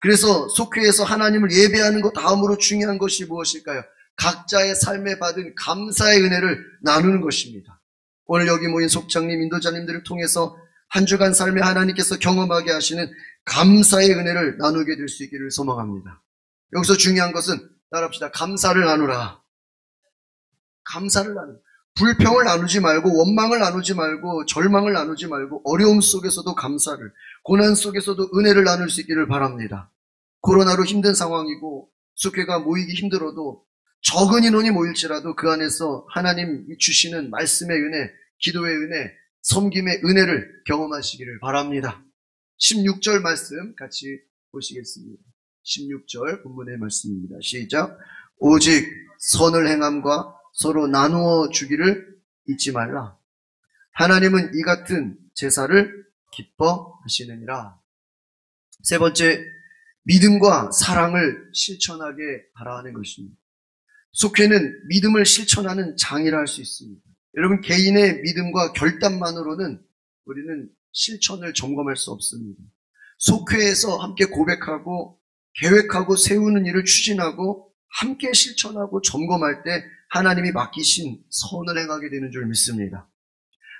그래서 속회에서 하나님을 예배하는 것 다음으로 중요한 것이 무엇일까요? 각자의 삶에 받은 감사의 은혜를 나누는 것입니다. 오늘 여기 모인 속장님, 인도자님들을 통해서 한 주간 삶에 하나님께서 경험하게 하시는 감사의 은혜를 나누게 될 수 있기를 소망합니다. 여기서 중요한 것은 따라합시다. 감사를 나누라. 감사를 나누. 불평을 나누지 말고 원망을 나누지 말고 절망을 나누지 말고 어려움 속에서도 감사를 고난 속에서도 은혜를 나눌 수 있기를 바랍니다. 코로나로 힘든 상황이고 숙회가 모이기 힘들어도 적은 인원이 모일지라도 그 안에서 하나님 주시는 말씀의 은혜, 기도의 은혜, 섬김의 은혜를 경험하시기를 바랍니다. 16절 말씀 같이 보시겠습니다. 16절 본문의 말씀입니다. 시작. 오직 선을 행함과 서로 나누어 주기를 잊지 말라. 하나님은 이 같은 제사를 기뻐하시느니라. 세 번째, 믿음과 사랑을 실천하게 하라는 것입니다. 속회는 믿음을 실천하는 장이라 할 수 있습니다. 여러분 개인의 믿음과 결단만으로는 우리는 실천을 점검할 수 없습니다. 속회에서 함께 고백하고 계획하고 세우는 일을 추진하고 함께 실천하고 점검할 때 하나님이 맡기신 선을 행하게 되는 줄 믿습니다.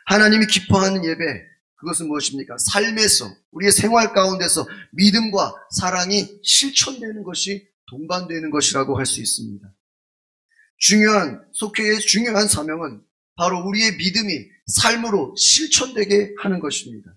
하나님이 기뻐하는 예배, 그것은 무엇입니까? 삶에서, 우리의 생활 가운데서 믿음과 사랑이 실천되는 것이 동반되는 것이라고 할 수 있습니다. 중요한, 속회의 중요한 사명은 바로 우리의 믿음이 삶으로 실천되게 하는 것입니다.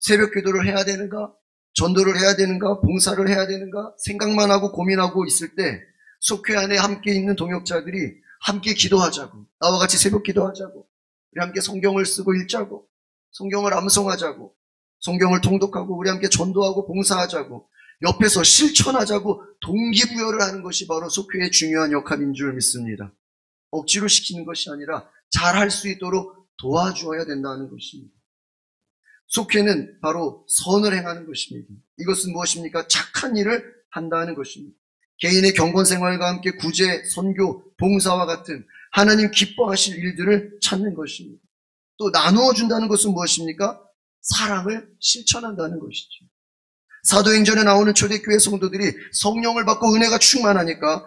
새벽 기도를 해야 되는가? 전도를 해야 되는가? 봉사를 해야 되는가? 생각만 하고 고민하고 있을 때 속회 안에 함께 있는 동역자들이 함께 기도하자고 나와 같이 새벽 기도하자고 우리 함께 성경을 쓰고 읽자고 성경을 암송하자고 성경을 통독하고 우리 함께 전도하고 봉사하자고 옆에서 실천하자고 동기부여를 하는 것이 바로 속회의 중요한 역할인 줄 믿습니다. 억지로 시키는 것이 아니라 잘할 수 있도록 도와주어야 된다는 것입니다. 속회는 바로 선을 행하는 것입니다. 이것은 무엇입니까? 착한 일을 한다는 것입니다. 개인의 경건 생활과 함께 구제, 선교, 봉사와 같은 하나님 기뻐하실 일들을 찾는 것입니다. 또 나누어 준다는 것은 무엇입니까? 사랑을 실천한다는 것이죠. 사도행전에 나오는 초대교회 성도들이 성령을 받고 은혜가 충만하니까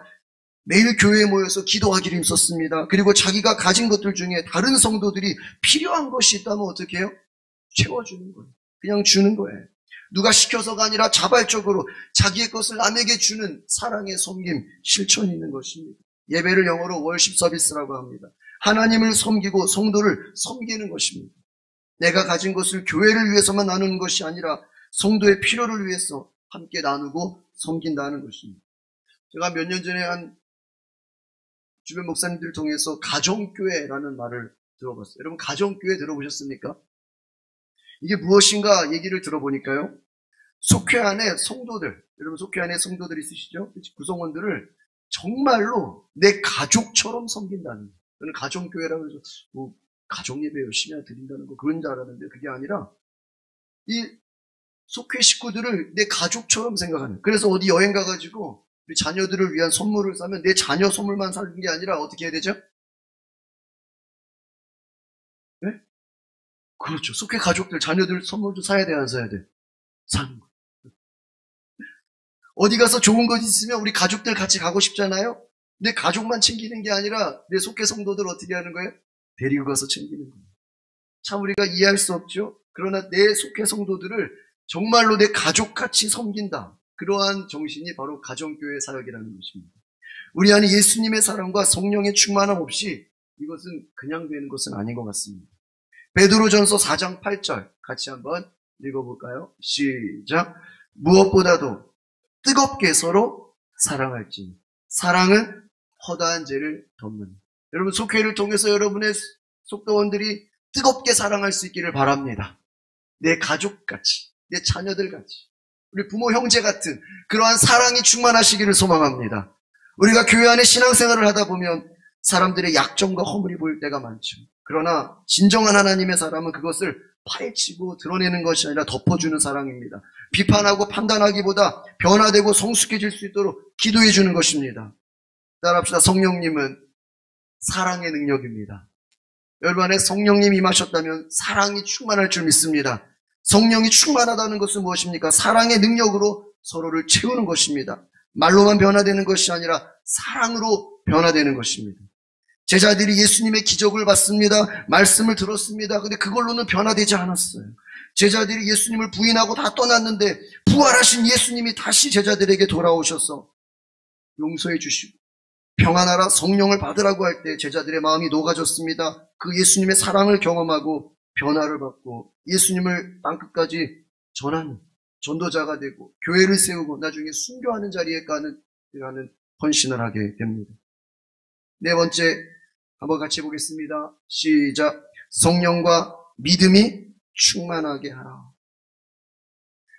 매일 교회에 모여서 기도하기를 힘썼습니다. 그리고 자기가 가진 것들 중에 다른 성도들이 필요한 것이 있다면 어떻게 해요? 채워주는 거예요. 그냥 주는 거예요. 누가 시켜서가 아니라 자발적으로 자기의 것을 남에게 주는 사랑의 섬김, 실천이 있는 것입니다. 예배를 영어로 월십 서비스라고 합니다. 하나님을 섬기고 성도를 섬기는 것입니다. 내가 가진 것을 교회를 위해서만 나누는 것이 아니라 성도의 필요를 위해서 함께 나누고 섬긴다는 것입니다. 제가 몇 년 전에 한 주변 목사님들 통해서 가정교회라는 말을 들어봤어요. 여러분 가정교회 들어보셨습니까? 이게 무엇인가 얘기를 들어보니까요. 속회 안에 성도들, 여러분 속회 안에 성도들 있으시죠? 구성원들을 정말로 내 가족처럼 섬긴다는 거예요. 저는 가정교회라고 해서 뭐 가정예배 열심히 드린다는 거 그런 줄 알았는데 그게 아니라 이 속회 식구들을 내 가족처럼 생각하는 그래서 어디 여행 가가지고 우리 자녀들을 위한 선물을 사면 내 자녀 선물만 사는 게 아니라 어떻게 해야 되죠? 네? 그렇죠. 속회 가족들, 자녀들 선물도 사야 돼, 안 사야 돼? 사는 거. 어디 가서 좋은 것 있으면 우리 가족들 같이 가고 싶잖아요? 내 가족만 챙기는 게 아니라 내 속회 성도들 어떻게 하는 거예요? 데리고 가서 챙기는 거예요. 참 우리가 이해할 수 없죠? 그러나 내 속회 성도들을 정말로 내 가족같이 섬긴다. 그러한 정신이 바로 가정교회 사역이라는 것입니다. 우리 안에 예수님의 사랑과 성령의 충만함 없이 이것은 그냥 되는 것은 아닌 것 같습니다. 베드로전서 4장 8절 같이 한번 읽어볼까요? 시작. 무엇보다도 뜨겁게 서로 사랑할지 사랑은 허다한 죄를 덮는. 여러분 속회를 통해서 여러분의 속도원들이 뜨겁게 사랑할 수 있기를 바랍니다. 내 가족같이, 내 자녀들같이, 우리 부모 형제 같은 그러한 사랑이 충만하시기를 소망합니다. 우리가 교회 안에 신앙생활을 하다 보면 사람들의 약점과 허물이 보일 때가 많죠. 그러나 진정한 하나님의 사람은 그것을 파헤치고 드러내는 것이 아니라 덮어주는 사랑입니다. 비판하고 판단하기보다 변화되고 성숙해질 수 있도록 기도해 주는 것입니다. 따라합시다. 성령님은 사랑의 능력입니다. 여러분 안에 성령님 임하셨다면 사랑이 충만할 줄 믿습니다. 성령이 충만하다는 것은 무엇입니까? 사랑의 능력으로 서로를 채우는 것입니다. 말로만 변화되는 것이 아니라 사랑으로 변화되는 것입니다. 제자들이 예수님의 기적을 봤습니다. 말씀을 들었습니다. 근데 그걸로는 변화되지 않았어요. 제자들이 예수님을 부인하고 다 떠났는데 부활하신 예수님이 다시 제자들에게 돌아오셔서 용서해 주시고 평안하라 성령을 받으라고 할 때 제자들의 마음이 녹아졌습니다. 그 예수님의 사랑을 경험하고 변화를 받고 예수님을 땅끝까지 전하는 전도자가 되고 교회를 세우고 나중에 순교하는 자리에 가는 가는 헌신을 하게 됩니다. 네 번째 한번 같이 보겠습니다. 시작. 성령과 믿음이 충만하게 하라.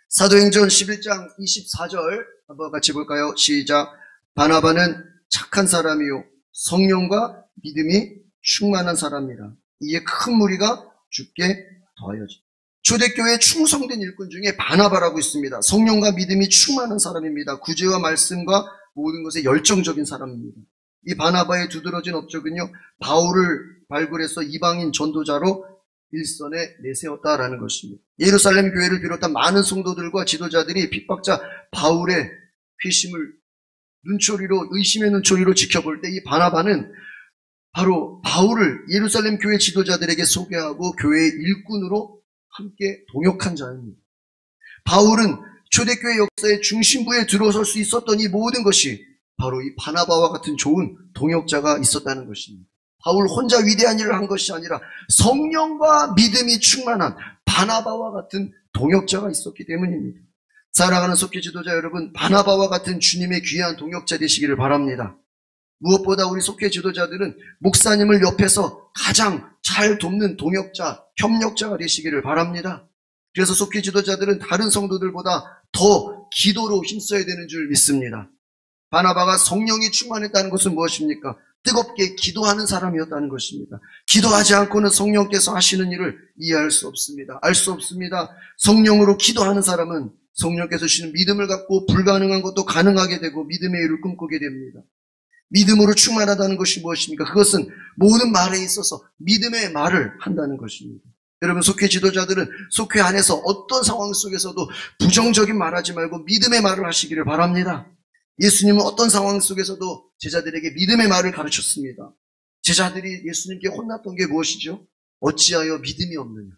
사도행전 11장 24절 한번 같이 볼까요? 시작. 바나바는 착한 사람이요. 성령과 믿음이 충만한 사람이라. 이에 큰 무리가 죽게 더하여지. 초대교회 충성된 일꾼 중에 바나바라고 있습니다. 성령과 믿음이 충만한 사람입니다. 구제와 말씀과 모든 것에 열정적인 사람입니다. 이 바나바의 두드러진 업적은요, 바울을 발굴해서 이방인 전도자로 일선에 내세웠다라는 것입니다. 예루살렘 교회를 비롯한 많은 성도들과 지도자들이 핍박자 바울의 회심을 눈초리로 의심의 눈초리로 지켜볼 때 이 바나바는 바로 바울을 예루살렘 교회 지도자들에게 소개하고 교회의 일꾼으로 함께 동역한 자입니다. 바울은 초대교회 역사의 중심부에 들어설 수 있었던 이 모든 것이 바로 이 바나바와 같은 좋은 동역자가 있었다는 것입니다. 바울 혼자 위대한 일을 한 것이 아니라 성령과 믿음이 충만한 바나바와 같은 동역자가 있었기 때문입니다. 사랑하는 속회 지도자 여러분, 바나바와 같은 주님의 귀한 동역자 되시기를 바랍니다. 무엇보다 우리 속회 지도자들은 목사님을 옆에서 가장 잘 돕는 동역자, 협력자가 되시기를 바랍니다. 그래서 속회 지도자들은 다른 성도들보다 더 기도로 힘써야 되는 줄 믿습니다. 바나바가 성령이 충만했다는 것은 무엇입니까? 뜨겁게 기도하는 사람이었다는 것입니다. 기도하지 않고는 성령께서 하시는 일을 이해할 수 없습니다. 알 수 없습니다. 성령으로 기도하는 사람은 성령께서 주시는 믿음을 갖고 불가능한 것도 가능하게 되고 믿음의 일을 꿈꾸게 됩니다. 믿음으로 충만하다는 것이 무엇입니까? 그것은 모든 말에 있어서 믿음의 말을 한다는 것입니다. 여러분 속회 지도자들은 속회 안에서 어떤 상황 속에서도 부정적인 말하지 말고 믿음의 말을 하시기를 바랍니다. 예수님은 어떤 상황 속에서도 제자들에게 믿음의 말을 가르쳤습니다. 제자들이 예수님께 혼났던 게 무엇이죠? 어찌하여 믿음이 없느냐?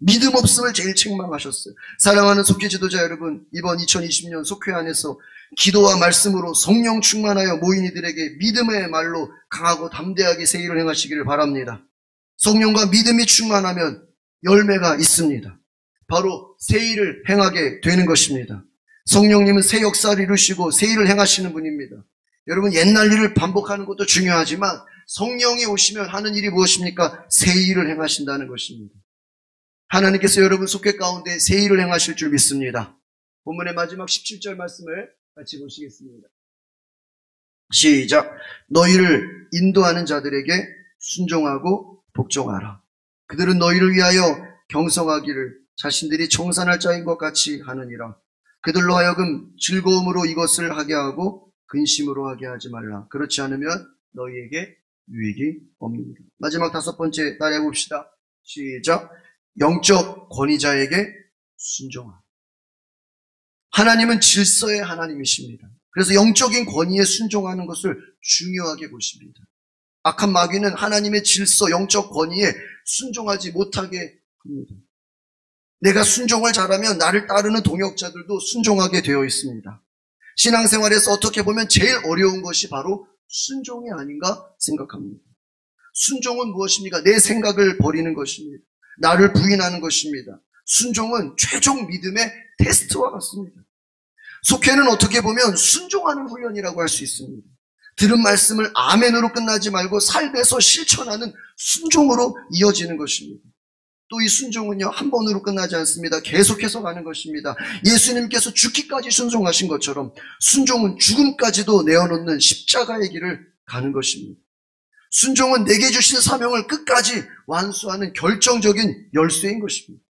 믿음 없음을 제일 책망하셨어요. 사랑하는 속회 지도자 여러분, 이번 2020년 속회 안에서 기도와 말씀으로 성령 충만하여 모인 이들에게 믿음의 말로 강하고 담대하게 세일을 행하시기를 바랍니다. 성령과 믿음이 충만하면 열매가 있습니다. 바로 세일을 행하게 되는 것입니다. 성령님은 새 역사를 이루시고 새 일을 행하시는 분입니다. 여러분 옛날 일을 반복하는 것도 중요하지만 성령이 오시면 하는 일이 무엇입니까? 새 일을 행하신다는 것입니다. 하나님께서 여러분 속회 가운데 새 일을 행하실 줄 믿습니다. 본문의 마지막 17절 말씀을 같이 보시겠습니다. 시작. 너희를 인도하는 자들에게 순종하고 복종하라. 그들은 너희를 위하여 경성하기를 자신들이 청산할 자인 것 같이 하느니라. 그들로 하여금 즐거움으로 이것을 하게 하고 근심으로 하게 하지 말라. 그렇지 않으면 너희에게 유익이 없습니다. 마지막 다섯 번째 따라해 봅시다. 시작. 영적 권위자에게 순종하라. 하나님은 질서의 하나님이십니다. 그래서 영적인 권위에 순종하는 것을 중요하게 보십니다. 악한 마귀는 하나님의 질서, 영적 권위에 순종하지 못하게 합니다. 내가 순종을 잘하면 나를 따르는 동역자들도 순종하게 되어 있습니다. 신앙생활에서 어떻게 보면 제일 어려운 것이 바로 순종이 아닌가 생각합니다. 순종은 무엇입니까? 내 생각을 버리는 것입니다. 나를 부인하는 것입니다. 순종은 최종 믿음의 테스트와 같습니다. 속회는 어떻게 보면 순종하는 훈련이라고 할 수 있습니다. 들은 말씀을 아멘으로 끝나지 말고 삶에서 실천하는 순종으로 이어지는 것입니다. 또 이 순종은요, 한 번으로 끝나지 않습니다. 계속해서 가는 것입니다. 예수님께서 죽기까지 순종하신 것처럼 순종은 죽음까지도 내어놓는 십자가의 길을 가는 것입니다. 순종은 내게 주신 사명을 끝까지 완수하는 결정적인 열쇠인 것입니다.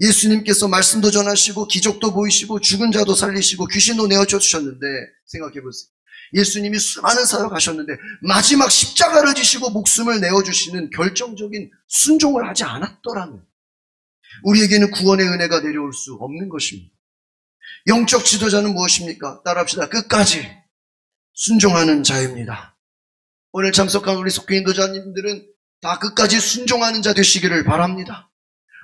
예수님께서 말씀도 전하시고 기적도 보이시고 죽은 자도 살리시고 귀신도 내어줘 주셨는데 생각해 보세요. 예수님이 수많은 사역 하셨는데 마지막 십자가를 지시고 목숨을 내어 주시는 결정적인 순종을 하지 않았더라면 우리에게는 구원의 은혜가 내려올 수 없는 것입니다. 영적 지도자는 무엇입니까? 따라합시다. 끝까지 순종하는 자입니다. 오늘 참석한 우리 속회 인도자님들은 다 끝까지 순종하는 자 되시기를 바랍니다.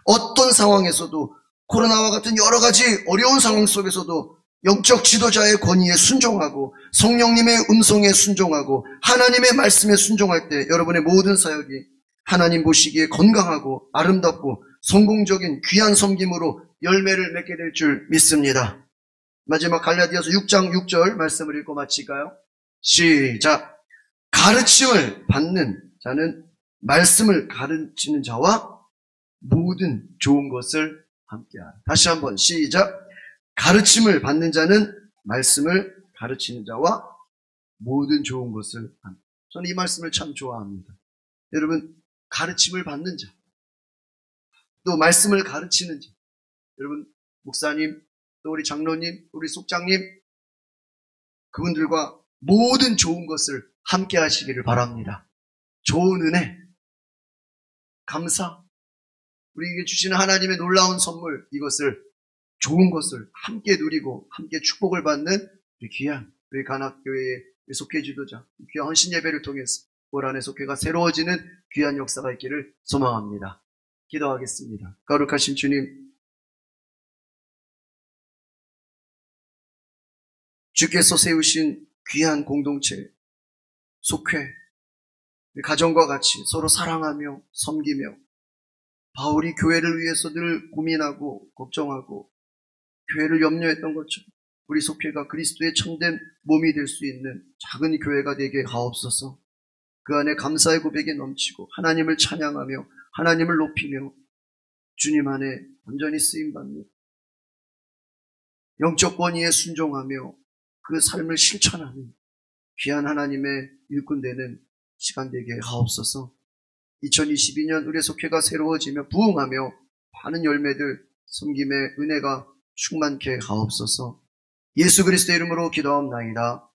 어떤 상황에서도 코로나와 같은 여러 가지 어려운 상황 속에서도 영적 지도자의 권위에 순종하고 성령님의 음성에 순종하고 하나님의 말씀에 순종할 때 여러분의 모든 사역이 하나님 보시기에 건강하고 아름답고 성공적인 귀한 섬김으로 열매를 맺게 될 줄 믿습니다. 마지막 갈라디아서 6장 6절 말씀을 읽고 마칠까요? 시작. 가르침을 받는 자는 말씀을 가르치는 자와 모든 좋은 것을 함께하라. 다시 한번 시작. 가르침을 받는 자는 말씀을 가르치는 자와 모든 좋은 것을 함. 저는 이 말씀을 참 좋아합니다. 여러분 가르침을 받는 자, 또 말씀을 가르치는 자. 여러분 목사님, 또 우리 장로님, 우리 속장님 그분들과 모든 좋은 것을 함께 하시기를 바랍니다. 좋은 은혜, 감사, 우리에게 주시는 하나님의 놀라운 선물, 이것을 좋은 것을 함께 누리고 함께 축복을 받는 귀한 우리 간학교회의 속회 지도자, 귀한 헌신 예배를 통해서 올 한해 속회가 새로워지는 귀한 역사가 있기를 소망합니다. 기도하겠습니다. 거룩하신 주님, 주께서 세우신 귀한 공동체, 속회, 가정과 같이 서로 사랑하며 섬기며 바울이 교회를 위해서 늘 고민하고 걱정하고 교회를 염려했던 것처럼 우리 속회가 그리스도의 참된 몸이 될 수 있는 작은 교회가 되게 하옵소서. 그 안에 감사의 고백이 넘치고 하나님을 찬양하며 하나님을 높이며 주님 안에 완전히 쓰임 받는 영적 권위에 순종하며 그 삶을 실천하는 귀한 하나님의 일꾼 되는 시간 되게 하옵소서. 2022년 우리 속회가 새로워지며 부흥하며 많은 열매들 섬김의 은혜가 충만케 하옵소서. 예수 그리스도 이름으로 기도하옵나이다.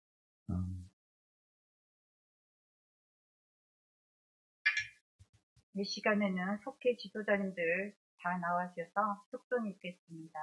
이 시간에는 속회 지도자님들 다 나와주셔서 축송 읽겠습니다.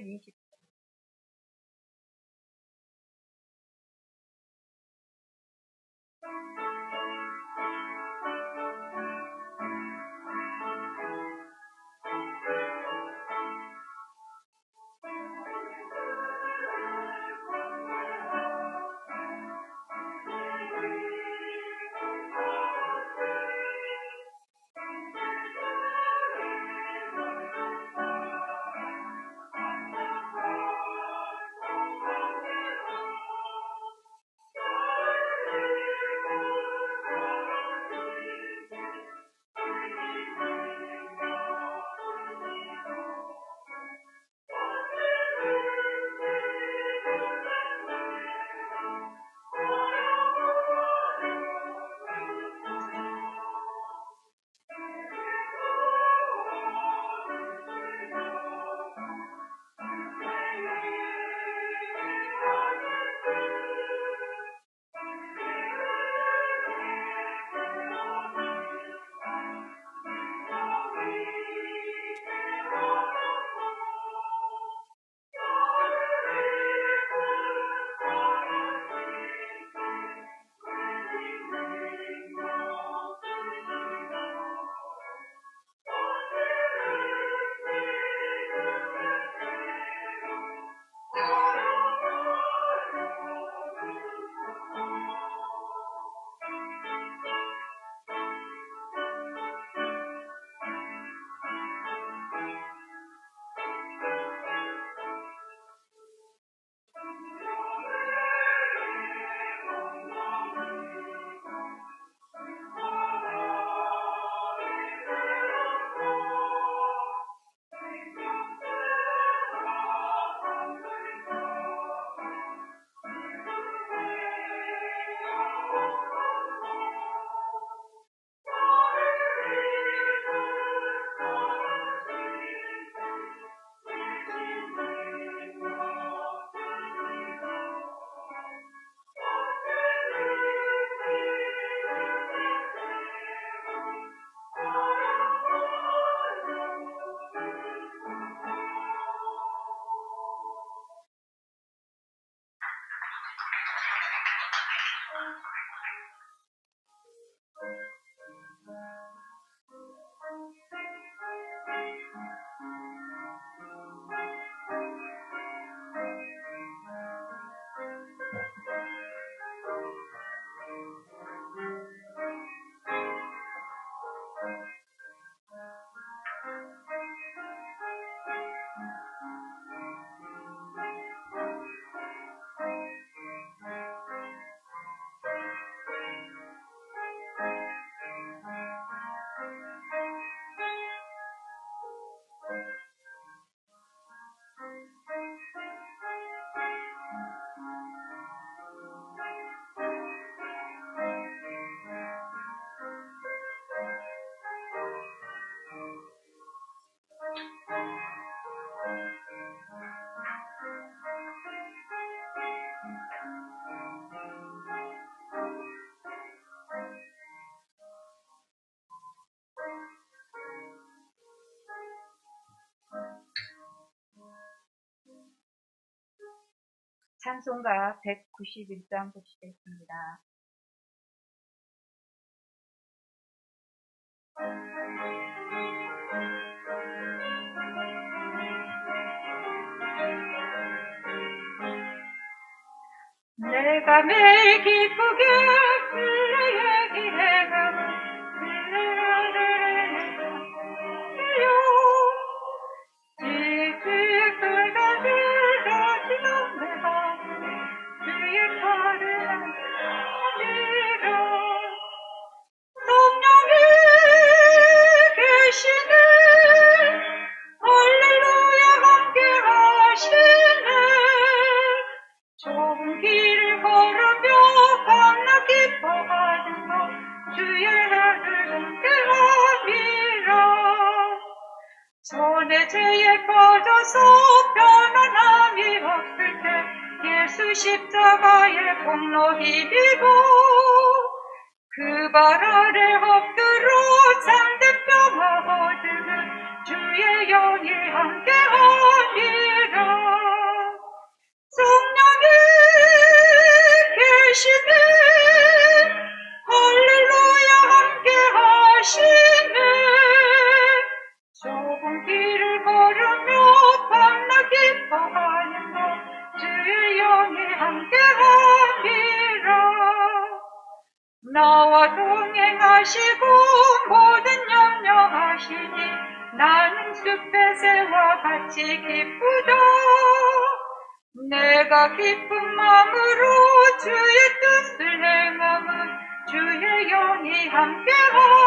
삼백 찬송가 191장 보시겠습니다. 내가 매일 기쁘게 길에 죄에 빠져서 편안함이 없을 때 예수 십자가의 공로 비비고 그 발 아래 엎드려 참 내가 기쁜 마음으로 주의 뜻을 행함은 주의 영이 함께하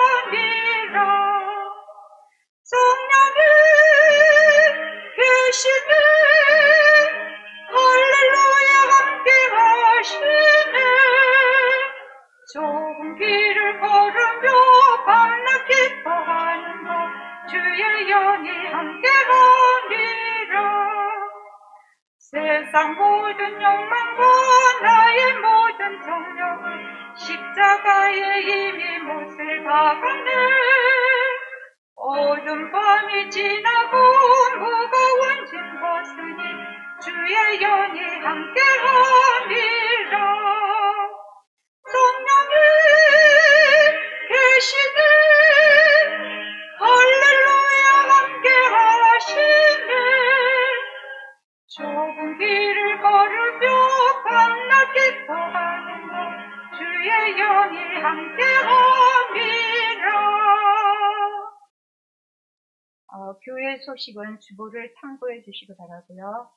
소식은 주보를 참고해 주시기 바라고요.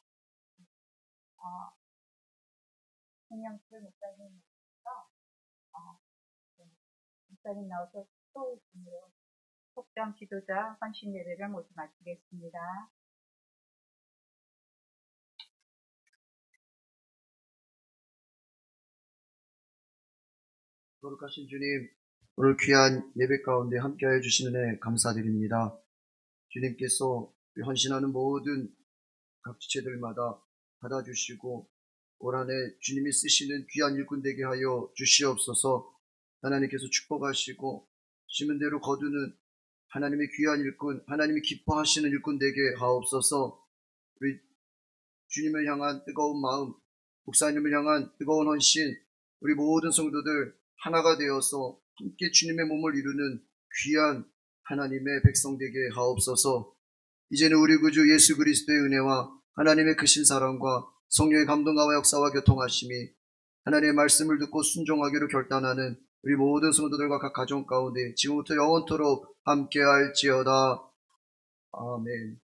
어, 홍영철 목사님 어, 네, 목사님 나와서 또 속장 지도자 헌신 예배를 모두 마치겠습니다. 거룩하신 주님, 오늘 귀한 예배 가운데 함께하여 주시는 애 감사드립니다. 주님께서 헌신하는 모든 각 지체들마다 받아주시고 올 한해 주님이 쓰시는 귀한 일꾼 되게 하여 주시옵소서. 하나님께서 축복하시고 심은 대로 거두는 하나님의 귀한 일꾼, 하나님이 기뻐하시는 일꾼 되게 하옵소서. 우리 주님을 향한 뜨거운 마음, 목사님을 향한 뜨거운 헌신, 우리 모든 성도들 하나가 되어서 함께 주님의 몸을 이루는 귀한 하나님의 백성 되게 하옵소서. 이제는 우리 구주 예수 그리스도의 은혜와 하나님의 크신 사랑과 성령의 감동과 역사와 교통하심이 하나님의 말씀을 듣고 순종하기로 결단하는 우리 모든 성도들과 각 가정 가운데 지금부터 영원토록 함께할지어다. 아멘.